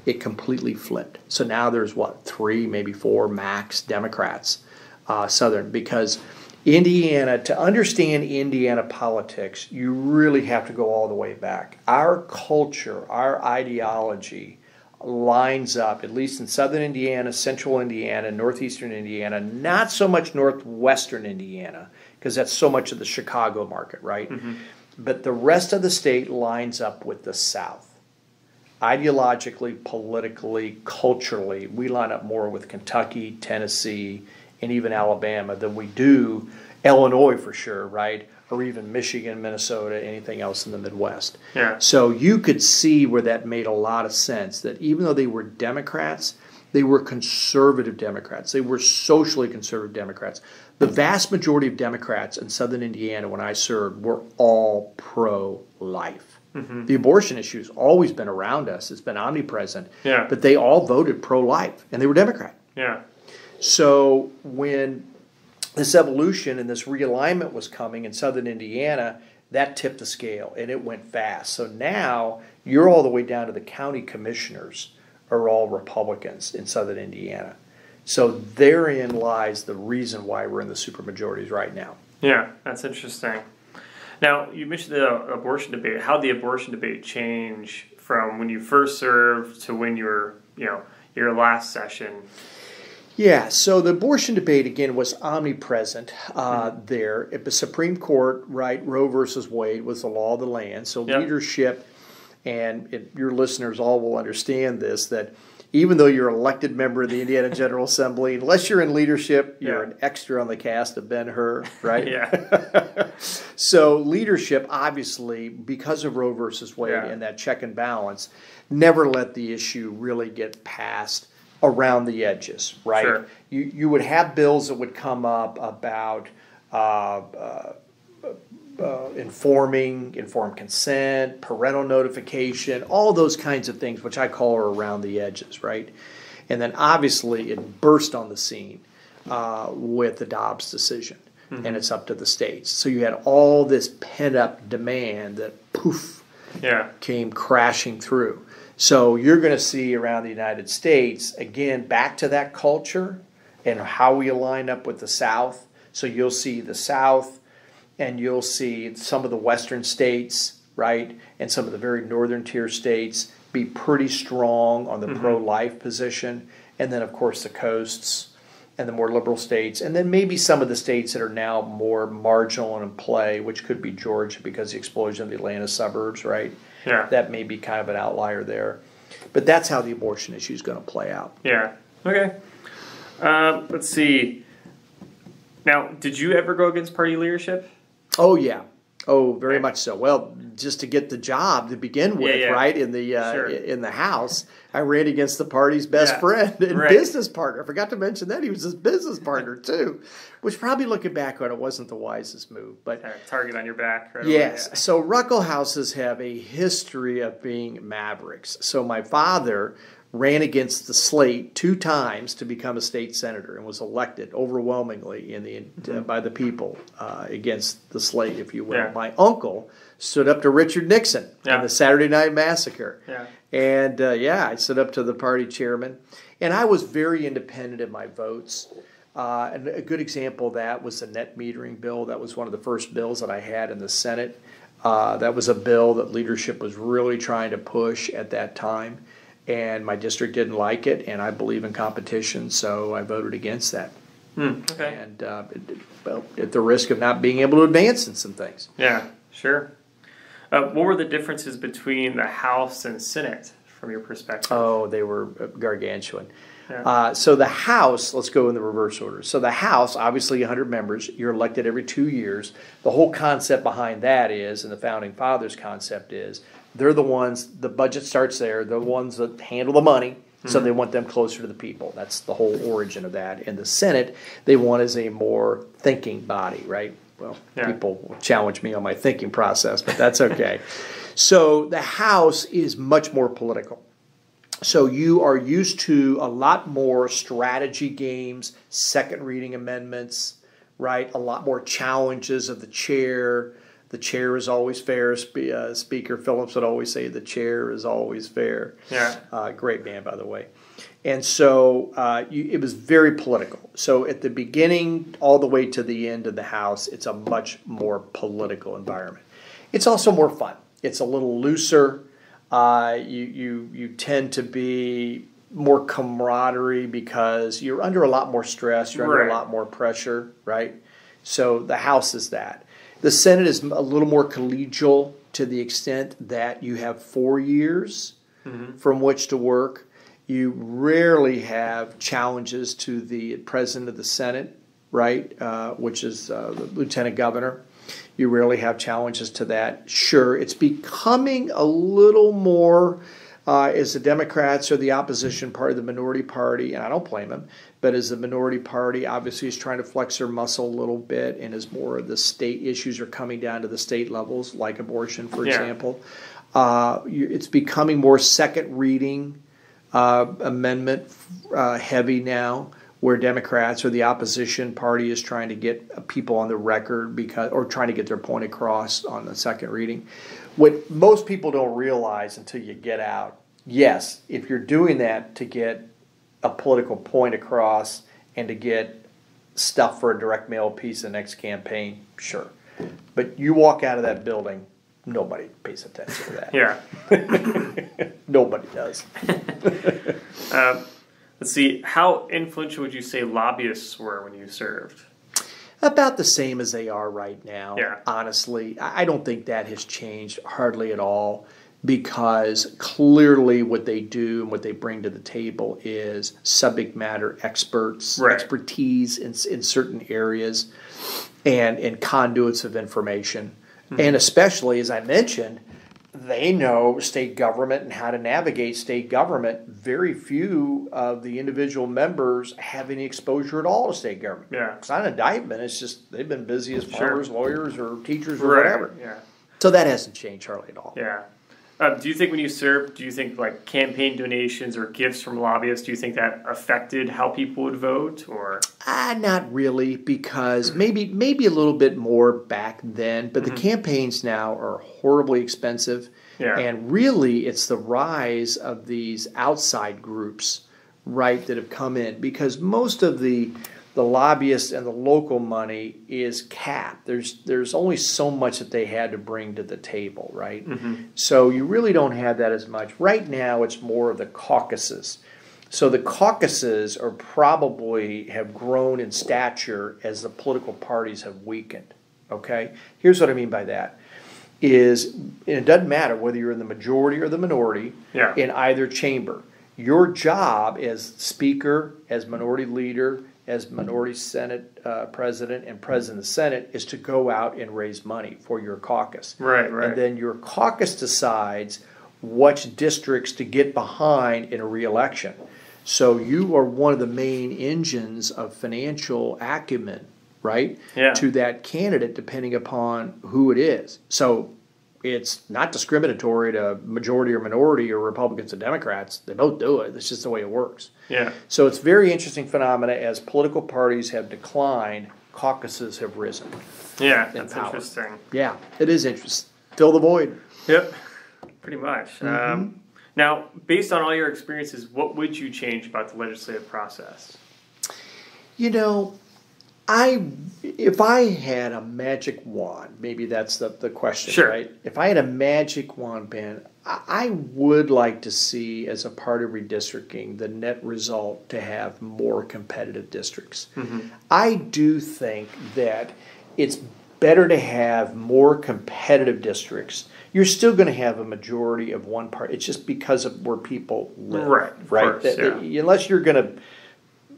it completely flipped. So now there's what three maybe four max democrats uh, Southern because Indiana, to understand Indiana politics, you really have to go all the way back. Our culture, our ideology lines up, at least in Southern Indiana, Central Indiana, Northeastern Indiana, not so much Northwestern Indiana, because that's so much of the Chicago market, right? But the rest of the state lines up with the South ideologically, politically, culturally, we line up more with Kentucky, Tennessee, and even Alabama than we do Illinois for sure, right? Or even Michigan, Minnesota, anything else in the Midwest. Yeah. So you could see where that made a lot of sense that even though they were Democrats, They were conservative Democrats. They were socially conservative Democrats. The vast majority of Democrats in southern Indiana, when I served, were all pro life. Mm-hmm. The abortion issue has always been around us, it's been omnipresent. Yeah. But they all voted pro life, and they were Democrat. Yeah. So when this evolution and this realignment was coming in southern Indiana, that tipped the scale and it went fast. So now you're all the way down to the county commissioners are all Republicans in southern Indiana. So therein lies the reason why we're in the supermajorities right now. Yeah, that's interesting. Now, you mentioned the abortion debate. How the abortion debate change from when you first served to when you were, you know, your last session? Yeah, so the abortion debate again was omnipresent uh, mm-hmm. there. The Supreme Court, right, Roe versus Wade was the law of the land. So yep. leadership, and it, your listeners all will understand this that even though you're an elected member of the Indiana General Assembly, unless you're in leadership, you're yeah. an extra on the cast of Ben Hur, right? yeah. so leadership, obviously, because of Roe versus Wade yeah. and that check and balance, never let the issue really get past around the edges, right? Sure. You you would have bills that would come up about. Uh, uh, uh, informing, informed consent, parental notification, all those kinds of things, which I call are around the edges, right? And then obviously it burst on the scene uh, with the Dobbs decision, mm-hmm. and it's up to the states. So you had all this pent up demand that poof yeah. came crashing through. So you're going to see around the United States, again, back to that culture and how we align up with the South. So you'll see the South and you'll see some of the western states, right, and some of the very northern tier states be pretty strong on the mm-hmm. pro life position. And then, of course, the coasts and the more liberal states, and then maybe some of the states that are now more marginal and in play, which could be Georgia because the explosion of the Atlanta suburbs, right? Yeah. That may be kind of an outlier there. But that's how the abortion issue is going to play out. Yeah. Okay. Um, let's see. Now, did you ever go against party leadership? Oh yeah. Oh, very much so. Well, just to get the job to begin with, yeah, yeah. right in the uh, sure. in the House, I ran against the party's best yeah. friend and right. business partner. I forgot to mention that he was his business partner too, which probably looking back on it wasn't the wisest move. But target on your back. Right yes. Away, so Ruckelshauses have a history of being mavericks. So my father ran against the slate two times to become a state senator and was elected overwhelmingly in the mm-hmm. uh, by the people uh, against the slate, if you will. Yeah. My uncle stood up to Richard Nixon yeah. in the Saturday Night Massacre, yeah. and uh, yeah, I stood up to the party chairman, and I was very independent in my votes. Uh, and a good example of that was the net metering bill. That was one of the first bills that I had in the Senate. Uh, that was a bill that leadership was really trying to push at that time and my district didn't like it, and I believe in competition, so I voted against that. Hmm, okay. And uh, well, at the risk of not being able to advance in some things. Yeah, sure. Uh, what were the differences between the House and Senate from your perspective? Oh, they were uh, gargantuan. Yeah. Uh, so the House, let's go in the reverse order. So the House, obviously 100 members, you're elected every two years. The whole concept behind that is, and the founding fathers' concept is, they're the ones, the budget starts there, they're the ones that handle the money, so mm-hmm. they want them closer to the people. That's the whole origin of that. And the Senate, they want as a more thinking body, right? Well, Yeah. people will challenge me on my thinking process, but that's okay. so the House is much more political. So you are used to a lot more strategy games, second reading amendments, right? A lot more challenges of the chair. The chair is always fair. Spe- uh, Speaker Phillips would always say, "The chair is always fair." Yeah. Uh, great man, by the way. And so uh, you, it was very political. So at the beginning, all the way to the end of the House, it's a much more political environment. It's also more fun. It's a little looser. Uh, you you you tend to be more camaraderie because you're under a lot more stress. You're under Right. a lot more pressure, right? So the House is that. The Senate is a little more collegial to the extent that you have four years from which to work. You rarely have challenges to the president of the Senate, right, uh, which is uh, the lieutenant governor. You rarely have challenges to that. Sure, it's becoming a little more uh, as the Democrats or the opposition party, the minority party, and I don't blame them, but as the minority party, obviously is trying to flex their muscle a little bit, and as more of the state issues are coming down to the state levels, like abortion, for Yeah. example, uh, you, it's becoming more second reading uh, amendment uh, heavy now, where Democrats or the opposition party is trying to get people on the record because, or trying to get their point across on the second reading. What most people don't realize until you get out, yes, if you're doing that to get a political point across and to get stuff for a direct mail piece the next campaign, sure. But you walk out of that building, nobody pays attention to that. Yeah. Nobody does. Uh, let's see. How influential would you say lobbyists were when you served? About the same as they are right now. Yeah. Honestly, I don't think that has changed hardly at all because clearly what they do and what they bring to the table is subject matter experts, Right. expertise in, in certain areas, and, and conduits of information. Hmm. And especially, as I mentioned, they know state government and how to navigate state government. Very few of the individual members have any exposure at all to state government. Yeah. It's not an indictment. It's just they've been busy as Sure. farmers, lawyers, or teachers, or whatever. Yeah. So that hasn't changed hardly at all. Yeah. Uh, do you think when you served, do you think like campaign donations or gifts from lobbyists, do you think that affected how people would vote or? Ah, not really, because maybe maybe a little bit more back then. But the campaigns now are horribly expensive, Yeah. and really, it's the rise of these outside groups, right, that have come in because most of the the lobbyists and the local money is capped. There's there's only so much that they had to bring to the table, right? Mm-hmm. So you really don't have that as much. Right now, it's more of the caucuses. So the caucuses are probably have grown in stature as the political parties have weakened. Okay, here's what I mean by that: is and it doesn't matter whether you're in the majority or the minority Yeah. in either chamber. Your job as speaker, as minority leader, as minority senate uh, president, and president of the senate is to go out and raise money for your caucus. Right, right. And then your caucus decides which districts to get behind in a reelection. So you are one of the main engines of financial acumen, right? Yeah. To that candidate, depending upon who it is. So it's not discriminatory to majority or minority or Republicans and Democrats. They both do it. It's just the way it works. Yeah. So it's very interesting phenomena as political parties have declined, caucuses have risen. Yeah. That's power. interesting. Yeah, it is interesting. Fill the void. Yep. Pretty much. Mm-hmm. Um, now, based on all your experiences, what would you change about the legislative process? You know, I if I had a magic wand, maybe that's the, the question, Sure. right? If I had a magic wand, Ben, I, I would like to see as a part of redistricting the net result to have more competitive districts. Mm-hmm. I do think that it's better to have more competitive districts. You're still going to have a majority of one part. It's just because of where people live, Right, right? course, That- that- unless you're going to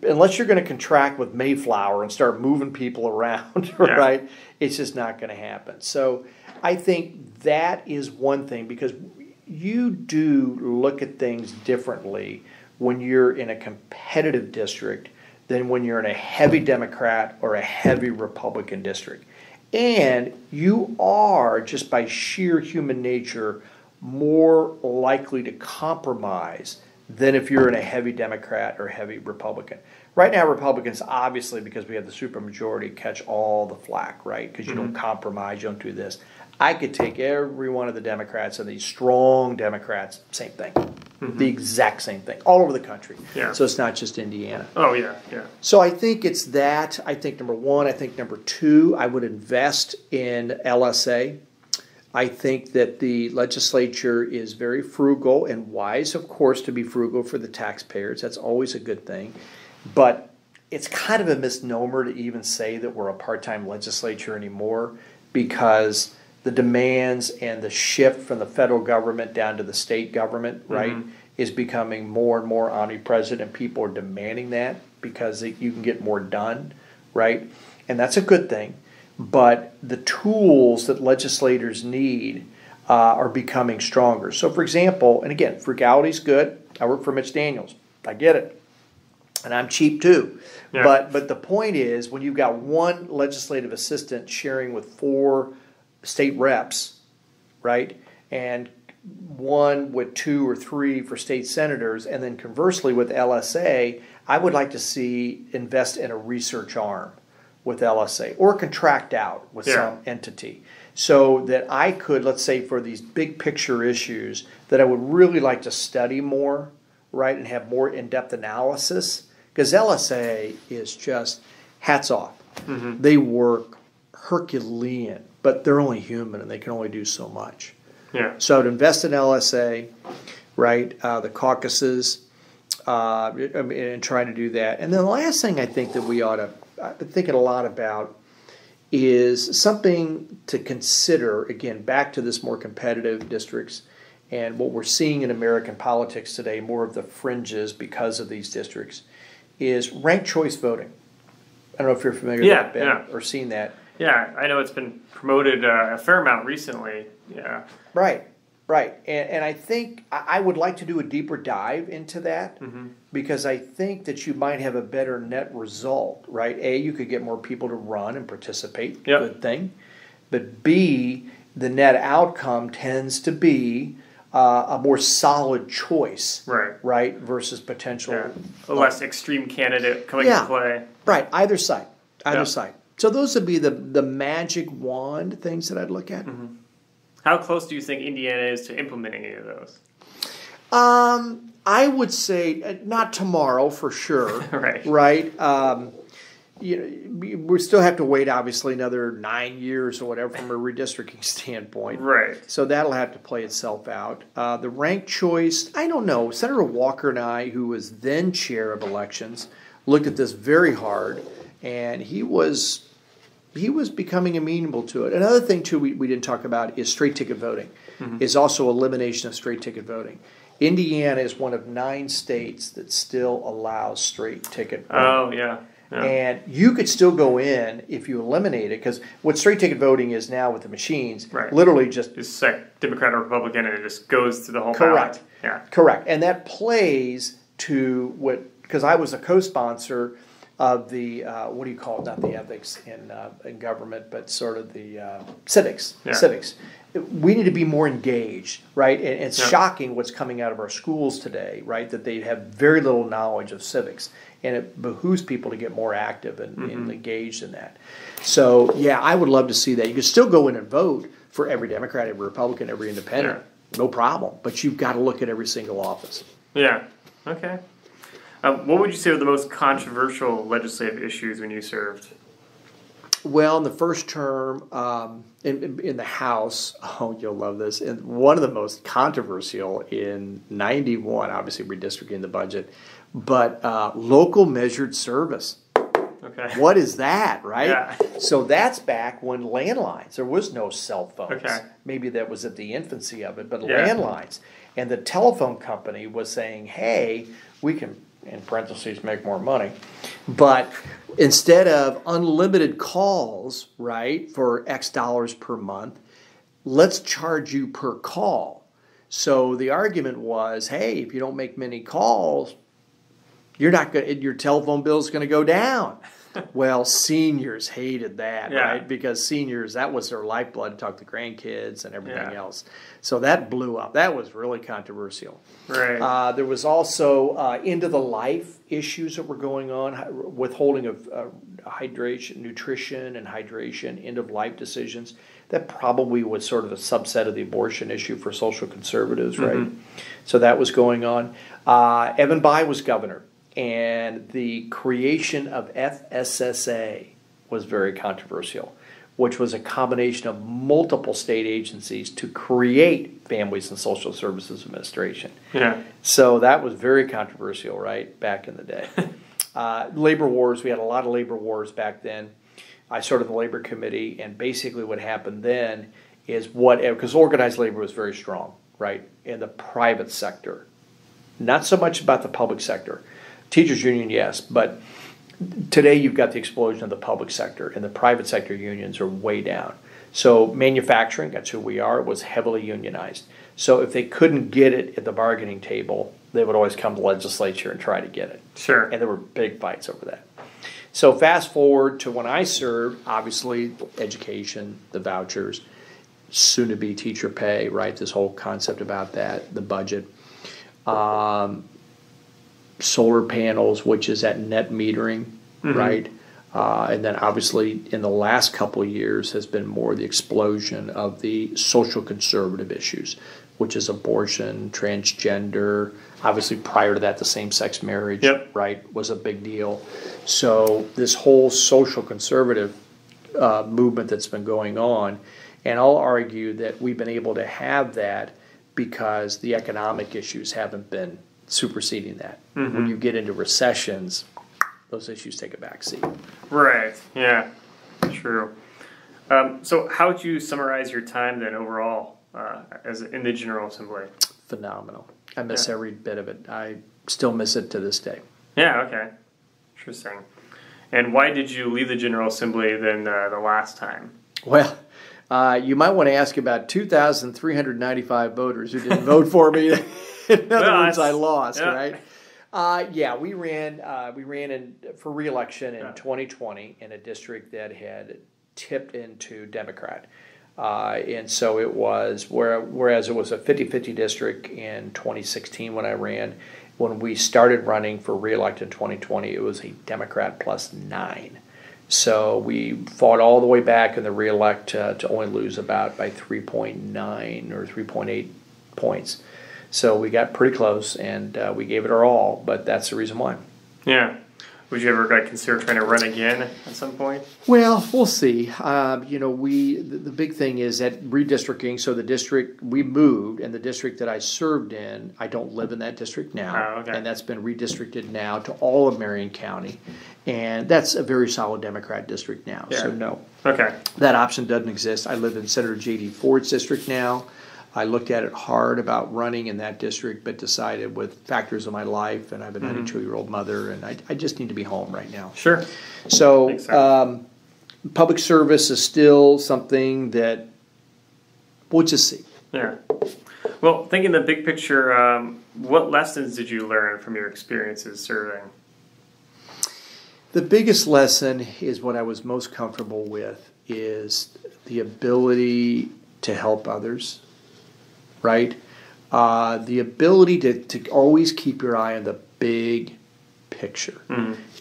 unless you're going to contract with Mayflower and start moving people around, right? It's just not going to happen. So I think that is one thing because you do look at things differently when you're in a competitive district than when you're in a heavy Democrat or a heavy Republican district. And you are, just by sheer human nature, more likely to compromise than if you're in a heavy Democrat or heavy Republican. Right now, Republicans, obviously, because we have the supermajority, catch all the flack, right? Because you don't mm-hmm. compromise, you don't do this. I could take every one of the Democrats and these strong Democrats, same thing, mm-hmm. the exact same thing, all over the country. Yeah. So it's not just Indiana. Oh, yeah. Yeah. So I think it's that. I think number one. I think number two, I would invest in LSA. I think that the legislature is very frugal and wise, of course, to be frugal for the taxpayers. That's always a good thing. But it's kind of a misnomer to even say that we're a part time legislature anymore because the demands and the shift from the federal government down to the state government, mm-hmm. right, is becoming more and more omnipresent, and people are demanding that because you can get more done, right? And that's a good thing. But the tools that legislators need uh, are becoming stronger. So, for example, and again, frugality is good. I work for Mitch Daniels. I get it, and I'm cheap too. Yeah. But but the point is, when you've got one legislative assistant sharing with four state reps, right, and one with two or three for state senators, and then conversely with LSA, I would like to see invest in a research arm with LSA or contract out with Yeah. some entity so that I could, let's say, for these big picture issues that I would really like to study more, right, and have more in depth analysis. Because LSA is just hats off. They work Herculean, but they're only human and they can only do so much. Yeah. So to invest in LSA, right, uh, the caucuses, uh, and trying to do that. And then the last thing I think that we ought to, I've been thinking a lot about is something to consider, again, back to this more competitive districts and what we're seeing in American politics today, more of the fringes because of these districts, is ranked choice voting. I don't know if you're familiar Yeah, with that, Ben, yeah. or seen that. Yeah, I know it's been promoted uh, a fair amount recently. Yeah. Right, right. And, and I think I, would like to do a deeper dive into that Mm-hmm. because I think that you might have a better net result, right? A, you could get more people to run and participate, Yep. good thing. But B, the net outcome tends to be uh, a more solid choice, Right. right? Versus potential. Yeah. A less extreme candidate coming Yeah. to play. Right, either side, either Yeah. side. So those would be the, the magic wand things that I'd look at. Mm-hmm. How close do you think Indiana is to implementing any of those? Um, I would say uh, not tomorrow for sure. Right. Right. Um, you know, we- we still have to wait, obviously, another nine years or whatever from a redistricting standpoint. Right. So that'll have to play itself out. Uh, the ranked choice, I don't know. Senator Walker and I, who was then chair of elections, looked at this very hard, and he was he was becoming amenable to it. Another thing too we, we didn't talk about is straight ticket voting. Mm-hmm. Is also elimination of straight ticket voting. Indiana is one of nine states that still allows straight ticket voting. Oh, yeah. yeah. And you could still go in if you eliminate it, because what straight ticket voting is now with the machines, Right. literally just Just select Democrat or Republican and it just goes to the whole Correct. ballot. Yeah. correct, and that plays to what because I was a co-sponsor of the uh, what do you call it? Not the ethics in uh, in government, but sort of the uh, civics. Yeah. Civics. We need to be more engaged, right? And it's Yeah. shocking what's coming out of our schools today, right? That they have very little knowledge of civics, and it behooves people to get more active and, Mm-hmm. and engaged in that. So, yeah, I would love to see that. You can still go in and vote for every Democrat, every Republican, every Independent, no problem. But you've got to look at every single office. Yeah. Okay. Um, what would you say were the most controversial legislative issues when you served? Well, in the first term, um, in, in, in the House, oh, you'll love this. And one of the most controversial in '91, obviously redistricting the budget, but uh, local measured service. Okay. What is that, right? Yeah. So that's back when landlines. There was no cell phones. Okay. Maybe that was at the infancy of it, but Yeah. landlines. And the telephone company was saying, "Hey, we can." In parentheses, make more money, but instead of unlimited calls, right, for X dollars per month, let's charge you per call. So the argument was, hey, if you don't make many calls, you're not going your telephone bill is going to go down. Well, seniors hated that, Yeah. right? Because seniors that was their lifeblood to talk to grandkids and everything Yeah. else. So that blew up. That was really controversial. Right. Uh, there was also uh, end of the life issues that were going on, withholding of uh, hydration, nutrition, and hydration, end of life decisions. That probably was sort of a subset of the abortion issue for social conservatives, right? So that was going on. Uh, Evan Bayh was governor, and the creation of FSSA was very controversial, which was a combination of multiple state agencies to create Families and Social Services Administration. yeah. So that was very controversial, right, back in the day. uh, labor wars, we had a lot of labor wars back then. I started the labor committee, and basically what happened then is what, because organized labor was very strong, right, in the private sector. Not so much about the public sector. Teachers union, yes, but today you've got the explosion of the public sector, and the private sector unions are way down. So manufacturing, that's who we are, was heavily unionized. So if they couldn't get it at the bargaining table, they would always come to legislature and try to get it. Sure. And there were big fights over that. So fast forward to when I served, obviously education, the vouchers, soon to be teacher pay, right? This whole concept about that, the budget. Um, solar panels, which is at net metering, right? Uh, and then obviously in the last couple of years has been more the explosion of the social conservative issues, which is abortion, transgender. Obviously, prior to that, the same sex marriage, Yep. right, was a big deal. So this whole social conservative uh, movement that's been going on, and I'll argue that we've been able to have that because the economic issues haven't been superseding that. When you get into recessions, those issues take a backseat. Right. Yeah. True. Um, so, how would you summarize your time then overall uh, as in the General Assembly? Phenomenal. I miss Yeah. every bit of it. I still miss it to this day. Yeah. Okay. Interesting. And why did you leave the General Assembly then uh, the last time? Well, uh, you might want to ask about 2,395 voters who didn't vote for me. in other Well, words, I lost, yeah. right? Uh, yeah, we ran uh, we ran in for reelection in Yeah. 2020 in a district that had tipped into Democrat. Uh, and so it was, where, whereas it was a 50 50 district in 2016 when I ran, when we started running for reelect in 2020, it was a Democrat plus nine. So we fought all the way back in the reelect uh, to only lose about by 3.9 or 3.8 points. So we got pretty close and uh, we gave it our all, but that's the reason why. Yeah. Would you ever like, consider trying to run again at some point? Well, we'll see. Um, you know, we the, the big thing is that redistricting. So the district we moved, and the district that I served in, I don't live in that district now, Oh, okay. and that's been redistricted now to all of Marion County, and that's a very solid Democrat district now. So no, Okay. that option doesn't exist. I live in Senator J.D. Ford's district now. I looked at it hard about running in that district, but decided with factors of my life, and I have a 92 year old mother, and I, I just need to be home right now. Sure. So, um, public service is still something that we'll just see. Yeah. Well, thinking the big picture, um, what lessons did you learn from your experiences serving? The biggest lesson is what I was most comfortable with is the ability to help others, right? Uh, the ability to, to always keep your eye on the big picture.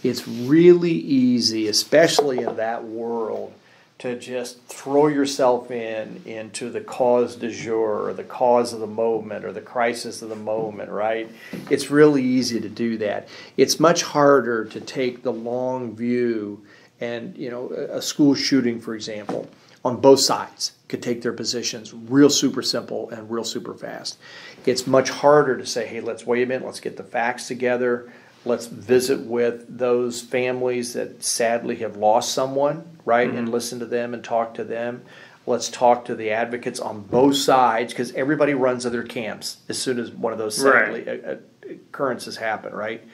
It's really easy, especially in that world, to just throw yourself in into the cause du jour or the cause of the moment or the crisis of the moment, right? It's really easy to do that. It's much harder to take the long view and, you know, a school shooting, for example, on both sides could take their positions real super simple and real super fast. It's much harder to say, hey, let's wait a minute, let's get the facts together, let's visit with those families that sadly have lost someone, right, and listen to them and talk to them. Let's talk to the advocates on both sides because everybody runs to their camps as soon as one of those sadly Right. uh, uh, occurrences happen, right?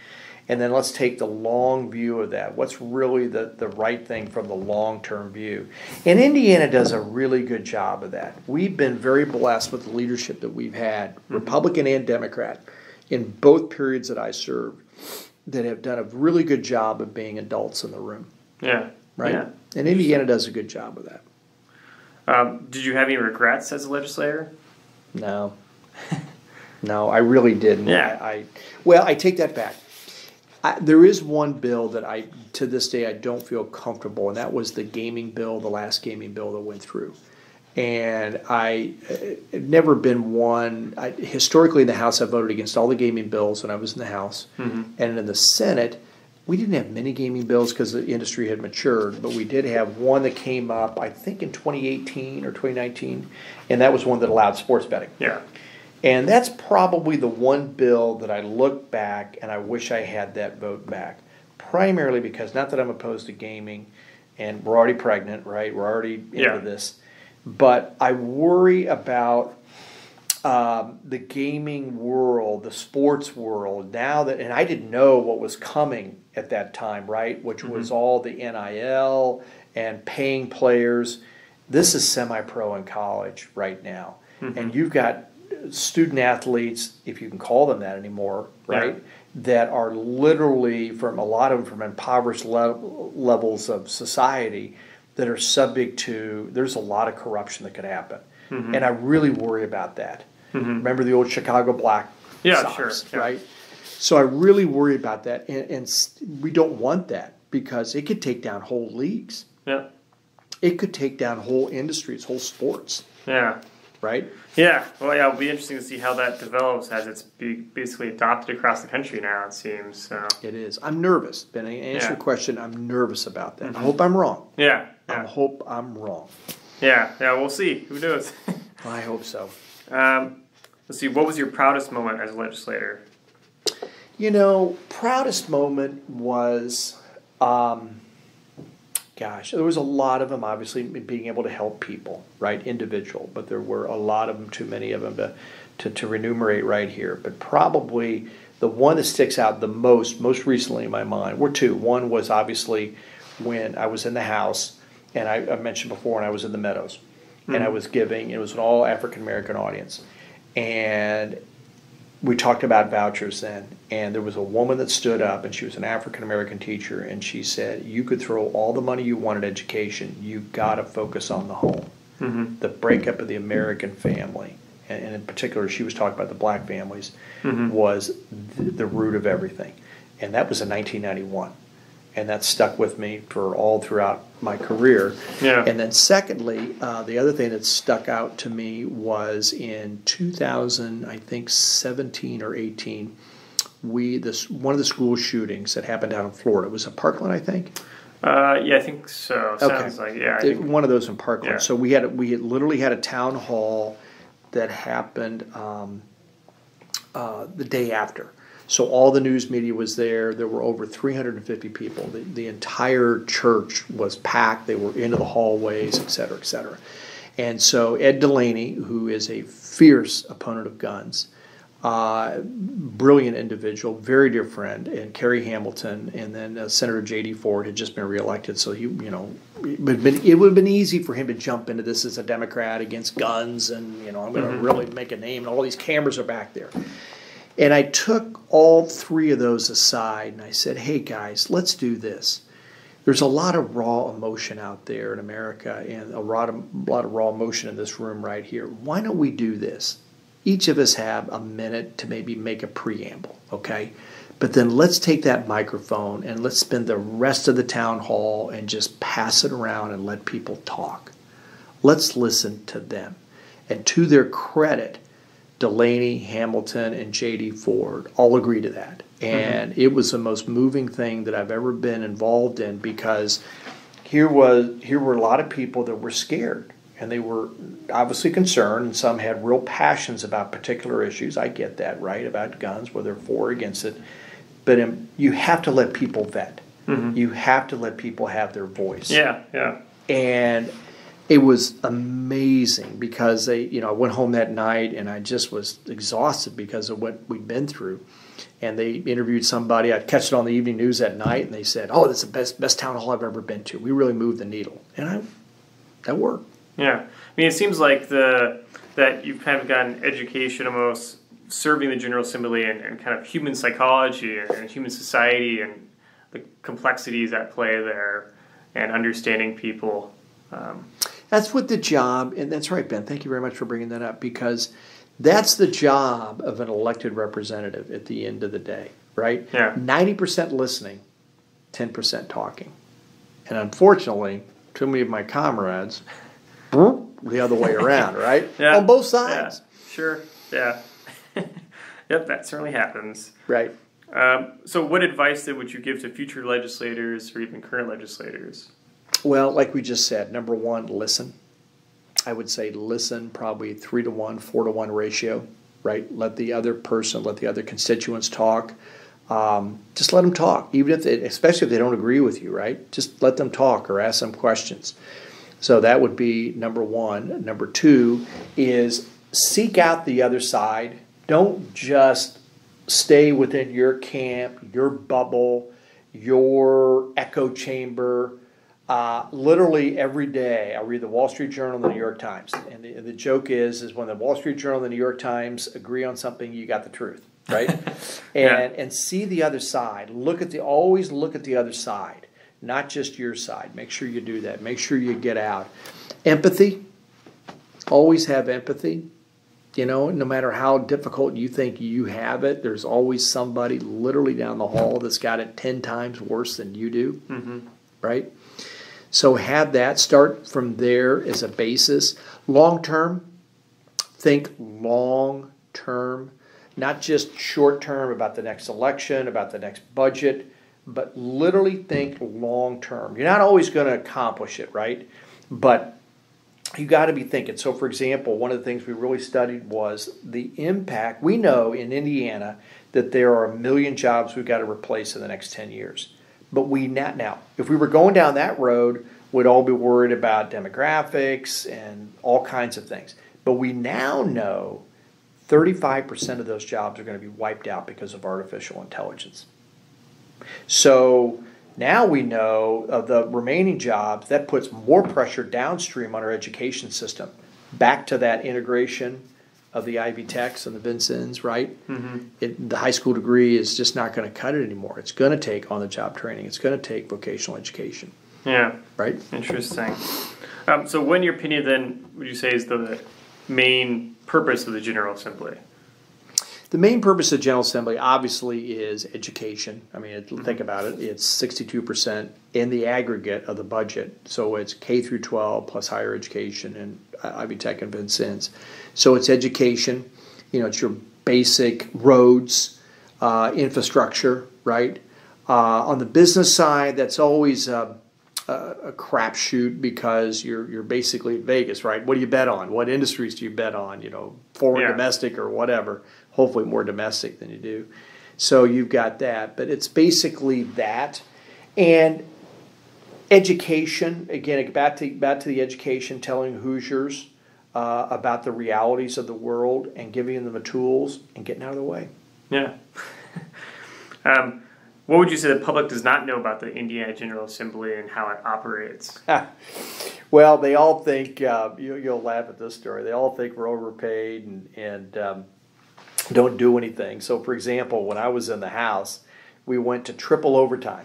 And then let's take the long view of that. What's really the, the right thing from the long term view? And Indiana does a really good job of that. We've been very blessed with the leadership that we've had, Republican and Democrat, in both periods that I served, that have done a really good job of being adults in the room, Yeah. right? Yeah. And Indiana does a good job of that. Um, did you have any regrets as a legislator? No. no, I really didn't. Yeah. I, I well, I take that back. I, there is one bill that I, to this day, I don't feel comfortable, and that was the gaming bill, the last gaming bill that went through. And I uh, have never been one. I, historically, in the House, I voted against all the gaming bills when I was in the House, and in the Senate, we didn't have many gaming bills because the industry had matured, but we did have one that came up, I think, in 2018 or 2019, and that was one that allowed sports betting. Yeah. And that's probably the one bill that I look back and I wish I had that vote back. Primarily because, not that I'm opposed to gaming, and we're already pregnant, right? We're already into Yeah. this. But I worry about um, the gaming world, the sports world, now that, and I didn't know what was coming at that time, right? Which was all the NIL and paying players. this is semi-pro in college right now, and you've got student athletes, if you can call them that anymore, right? Yeah. That are literally from a lot of them from impoverished le- levels of society that are subject to. There's a lot of corruption that could happen, Mm-hmm. and I really worry about that. Remember the old Chicago Black Yeah, Sox, sure, yeah. right? So I really worry about that, and, and we don't want that because it could take down whole leagues. Yeah. It could take down whole industries, whole sports, Yeah. Right? Yeah. Well, yeah, it'll be interesting to see how that develops as it's be basically adopted across the country now, it seems. So, It is. I'm nervous. Ben, to answer Yeah. Mm-hmm. your question, I'm nervous about that. I hope I'm wrong. yeah. I hope I'm wrong. Yeah. Yeah. We'll see. Who knows? I hope so. um, let's see. What was your proudest moment as a legislator? You know, proudest moment was, um, gosh, there was a lot of them. Obviously, being able to help people, right, individual, but there were a lot of them. Too many of them to to, to enumerate right here. But probably the one that sticks out the most, most recently in my mind, were two. One was obviously when I was in the House, and I, I mentioned before when I was in the Meadows, and I mm-hmm. was giving. It was an all African American audience, and we talked about vouchers then, and there was a woman that stood up, and she was an African American teacher, and she said, "You could throw all the money you want at education. You got to focus on the home, Mm-hmm. the breakup of the American family, and, and in particular, she was talking about the black families, was the, the root of everything, and that was in 1991." And that stuck with me for all throughout my career. Yeah. And then, secondly, uh, the other thing that stuck out to me was in 2000, I think 17 or 18. We this one of the school shootings that happened down in Florida. It was in Parkland, I think. Uh, yeah, I think so. Sounds like yeah. I It- one of those in Parkland. Yeah. So we had we had literally had a town hall that happened um, uh, the day after. So all the news media was there. There were over 350 people. The, the entire church was packed. They were into the hallways, et cetera, et cetera. And so Ed Delaney, who is a fierce opponent of guns, uh, brilliant individual, very dear friend, and Carey Hamilton, and then uh, Senator J.D. Ford had just been reelected, so he, you know, it would have been, it would have been easy for him to jump into this as a Democrat against guns, and you know, I'm going to really make a name, and all these cameras are back there. And I took all three of those aside, and I said, "Hey guys, let's do this." There's a lot of raw emotion out there in America, and a lot of, a lot of raw emotion in this room right here. Why don't we do this? each of us have a minute to maybe make a preamble, okay? But then let's take that microphone and let's spend the rest of the town hall and just pass it around and let people talk. Let's listen to them. And to their credit, Delaney, Hamilton, and J.D. Ford all agree to that. And it was the most moving thing that I've ever been involved in because here was here were a lot of people that were scared and they were obviously concerned and some had real passions about particular issues i get that right about guns whether for or against it but um, you have to let people vet you have to let people have their voice yeah, yeah. and it was amazing because they you know i went home that night and i just was exhausted because of what we'd been through. And they interviewed somebody. I'd catch it on the evening news that night and they said oh that's the best best town hall i've ever been to. We really moved the needle. And i that worked. Yeah, I mean, it seems like the that you've kind of gotten education almost serving the General Assembly and, and kind of human psychology and, and human society and the complexities at play there and understanding people. Um, That's what the job, and that's right, Ben. Thank you very much for bringing that up because that's the job of an elected representative at the end of the day, right? Yeah. 90% listening, 10% talking. And unfortunately, too many of my comrades, the other way around, right? yeah, On both yeah, sides, sure. Yeah. yep, that certainly happens. right? Um, so, what advice then would you give to future legislators or even current legislators? Well, like we just said, number one, listen. I would say listen, probably three to one, four to one ratio, right? Let the other person, let the other constituents talk. Um, just let them talk, even if, they, especially if they don't agree with you, right? Just let them talk or ask them questions. So that would be number one. Number two is seek out the other side. Don't just stay within your camp, your bubble, your echo chamber. Uh, literally every day, I read the Wall Street Journal and the New York Times, and the, the joke is, is when the Wall Street Journal and the New York Times agree on something, you got the truth, right? Yeah. and and see the other side. Look at the always look at the other side, not just your side. Make sure you do that. Make sure you get out. Empathy. Always have empathy. You know, no matter how difficult you think you have it, there's always somebody literally down the hall that's got it 10 times worse than you do. Right? So have that. Start from there as a basis. Long term, think long term, not just short term about the next election, about the next budget, but literally think long term. You're not always going to accomplish it, right? But you got to be thinking. So, for example, one of the things we really studied was the impact. We know in Indiana that there are a million jobs we've got to replace in the next 10 years. But we not now, if we were going down that road, we'd all be worried about demographics and all kinds of things. But we now know 35% of those jobs are going to be wiped out because of artificial intelligence. So now we know of the remaining jobs, that puts more pressure downstream on our education system. Back to that integration of the Ivy Techs and the Vincennes, right? It, the high school degree is just not going to cut it anymore. It's going to take on the job training, it's going to take vocational education, Yeah. right? Interesting. Um, so, what, in your opinion, then, would you say is the main purpose of the General Assembly? The main purpose of General Assembly obviously is education. I mean, it- think about it. It's sixty-two percent in the aggregate of the budget. So it's K through twelve plus higher education and Ivy Tech and Vincennes. So it's education. You know, it's your basic roads, uh, infrastructure, right? Uh, on the business side, that's always uh, a, a crapshoot because you're you're basically at Vegas, right? What do you bet on? What industries do you bet on? You know, foreign, Yeah. domestic, or whatever. Hopefully, more domestic than you do. So you've got that, but it's basically that, and education. Again, back to back to the education, telling Hoosiers uh, about the realities of the world and giving them the tools and getting out of the way. Yeah. um, what would you say the public does not know about the Indiana General Assembly and how it operates? Well, they all think uh, you, you'll laugh at this story. They all think we're overpaid and and um, don't do anything. So, for example, when I was in the House, we went to triple overtime.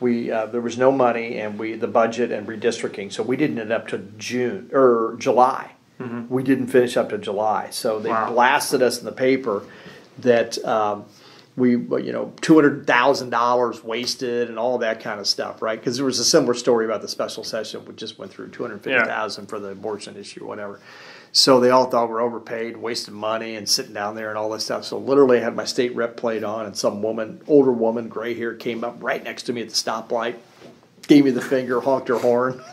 We uh, there was no money, and we the budget and redistricting, so we didn't end up to June or July. We didn't finish up to July, so they Wow. blasted us in the paper that. Um, we you know two hundred thousand dollars wasted and all that kind of stuff, right? Because there was a similar story about the special session we just went through two hundred fifty thousand for the abortion issue, or whatever. So they all thought we're overpaid, wasting money, and sitting down there and all this stuff. So literally, I had my state rep plate on, and some woman, older woman, gray hair, came up right next to me at the stoplight, gave me the finger, honked her horn.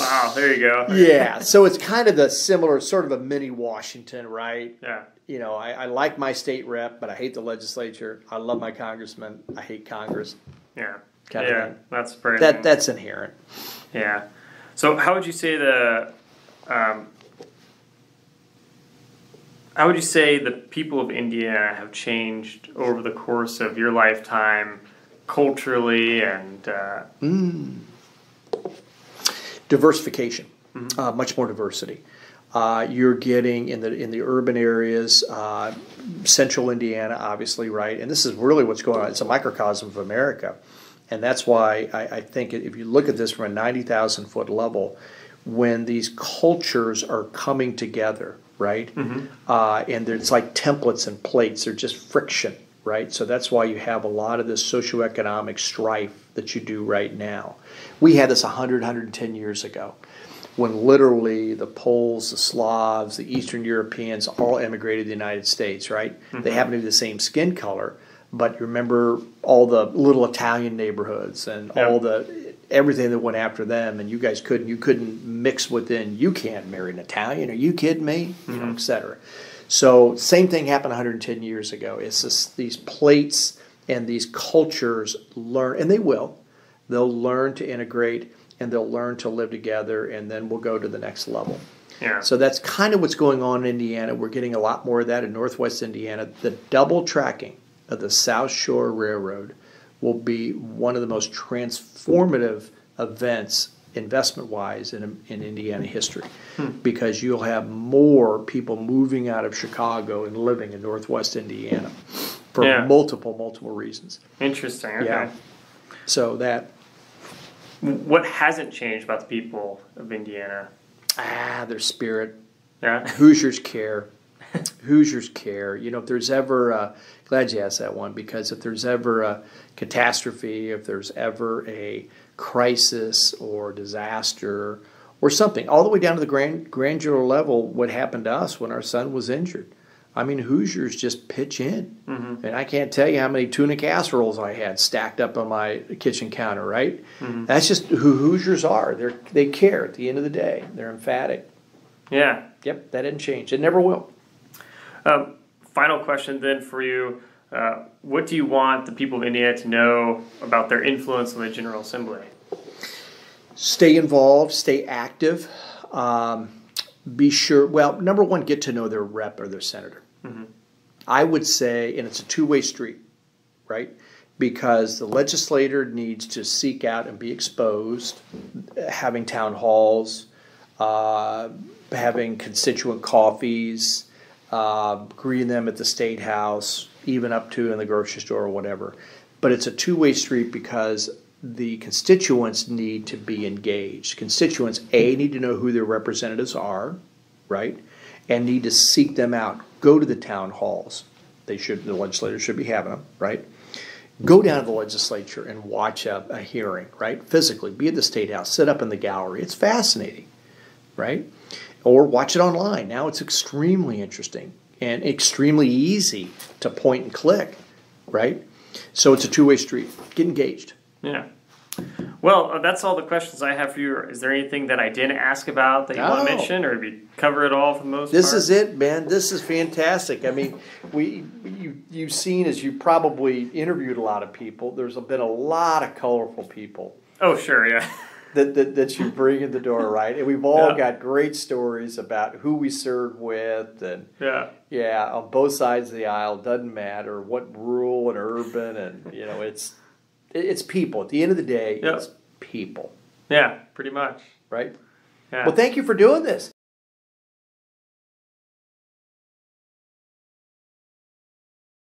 Wow, there you go. yeah, so it's kind of the similar, sort of a mini Washington, right? Yeah. you know, I, I like my state rep, but I hate the legislature. I love my congressman. I hate Congress. Yeah. Kind of yeah. thing. That's pretty. That that's inherent. Yeah. So, how would you say the, um, how would you say the people of Indiana have changed over the course of your lifetime, culturally and uh, Diversification, uh, much more diversity. Uh, you're getting in the in the urban areas, uh, central Indiana, obviously, right? And this is really what's going on. It's a microcosm of America, and that's why I, I think if you look at this from a ninety thousand foot level, when these cultures are coming together, right? Uh, and it's like templates and plates; they're just friction, right? So that's why you have a lot of this socioeconomic strife that you do right now. We had this 100, 110 years ago when literally the Poles, the Slavs, the Eastern Europeans all emigrated to the United States, right? They happen to be the same skin color, but you remember all the little Italian neighborhoods and Yeah. all the everything that went after them, and you guys couldn't you couldn't mix within. You can't marry an Italian. Are you kidding me? You know, mm-hmm. et cetera. So same thing happened 110 years ago. It's just these plates and these cultures learn, and they will. They'll learn to integrate and they'll learn to live together, and then we'll go to the next level. yeah. So that's kind of what's going on in Indiana. We're getting a lot more of that in Northwest Indiana. The double tracking of the South Shore Railroad will be one of the most transformative events investment wise in, in Indiana history because you'll have more people moving out of Chicago and living in Northwest Indiana for Yeah. multiple, multiple reasons. Interesting. Okay. Yeah. So that, What hasn't changed about the people of Indiana? ah, their spirit, Yeah. Hoosiers care. Hoosiers care. You know, if there's ever, a, glad you asked that one because if there's ever a catastrophe, if there's ever a crisis or disaster or something, all the way down to the grand, granular level, what happened to us when our son was injured. I mean, Hoosiers just pitch in. Mm-hmm. And I can't tell you how many tuna casseroles I had stacked up on my kitchen counter, right? Mm-hmm. That's just who Hoosiers are. They're, they care at the end of the day, they're emphatic. Yeah. Yep, that didn't change. It never will. Um, final question then for you. Uh, what do you want the people of Indiana to know about their influence on the General Assembly? Stay involved, stay active. Um, be sure, well, number one, get to know their rep or their senator. I would say, and it's a two way street, right? Because the legislator needs to seek out and be exposed, having town halls, uh, having constituent coffees, uh, greeting them at the state house, even up to in the grocery store or whatever. But it's a two way street because the constituents need to be engaged. Constituents, A, need to know who their representatives are, right? And need to seek them out. Go to the town halls. They should, the legislators should be having them, right? Go down to the legislature and watch a, a hearing, right? Physically, be at the state house, sit up in the gallery. It's fascinating, right? Or watch it online. Now it's extremely interesting and extremely easy to point and click, right? So it's a two way street. Get engaged. Yeah. Well, uh, that's all the questions I have for you. Is there anything that I didn't ask about that you want to mention, or have you cover it all for the most This part? is it, man. This is fantastic. I mean, we you you've seen as you probably interviewed a lot of people. There's been a lot of colorful people Oh, sure, yeah. that that, that you bring in the door, right? And we've all Yeah. got great stories about who we served with, and Yeah. yeah, on both sides of the aisle. Doesn't matter what rural and urban, and you know, it's it's people. At the end of the day, Yeah. it's people, Yeah, pretty much. right? Yeah. Well, thank you for doing this.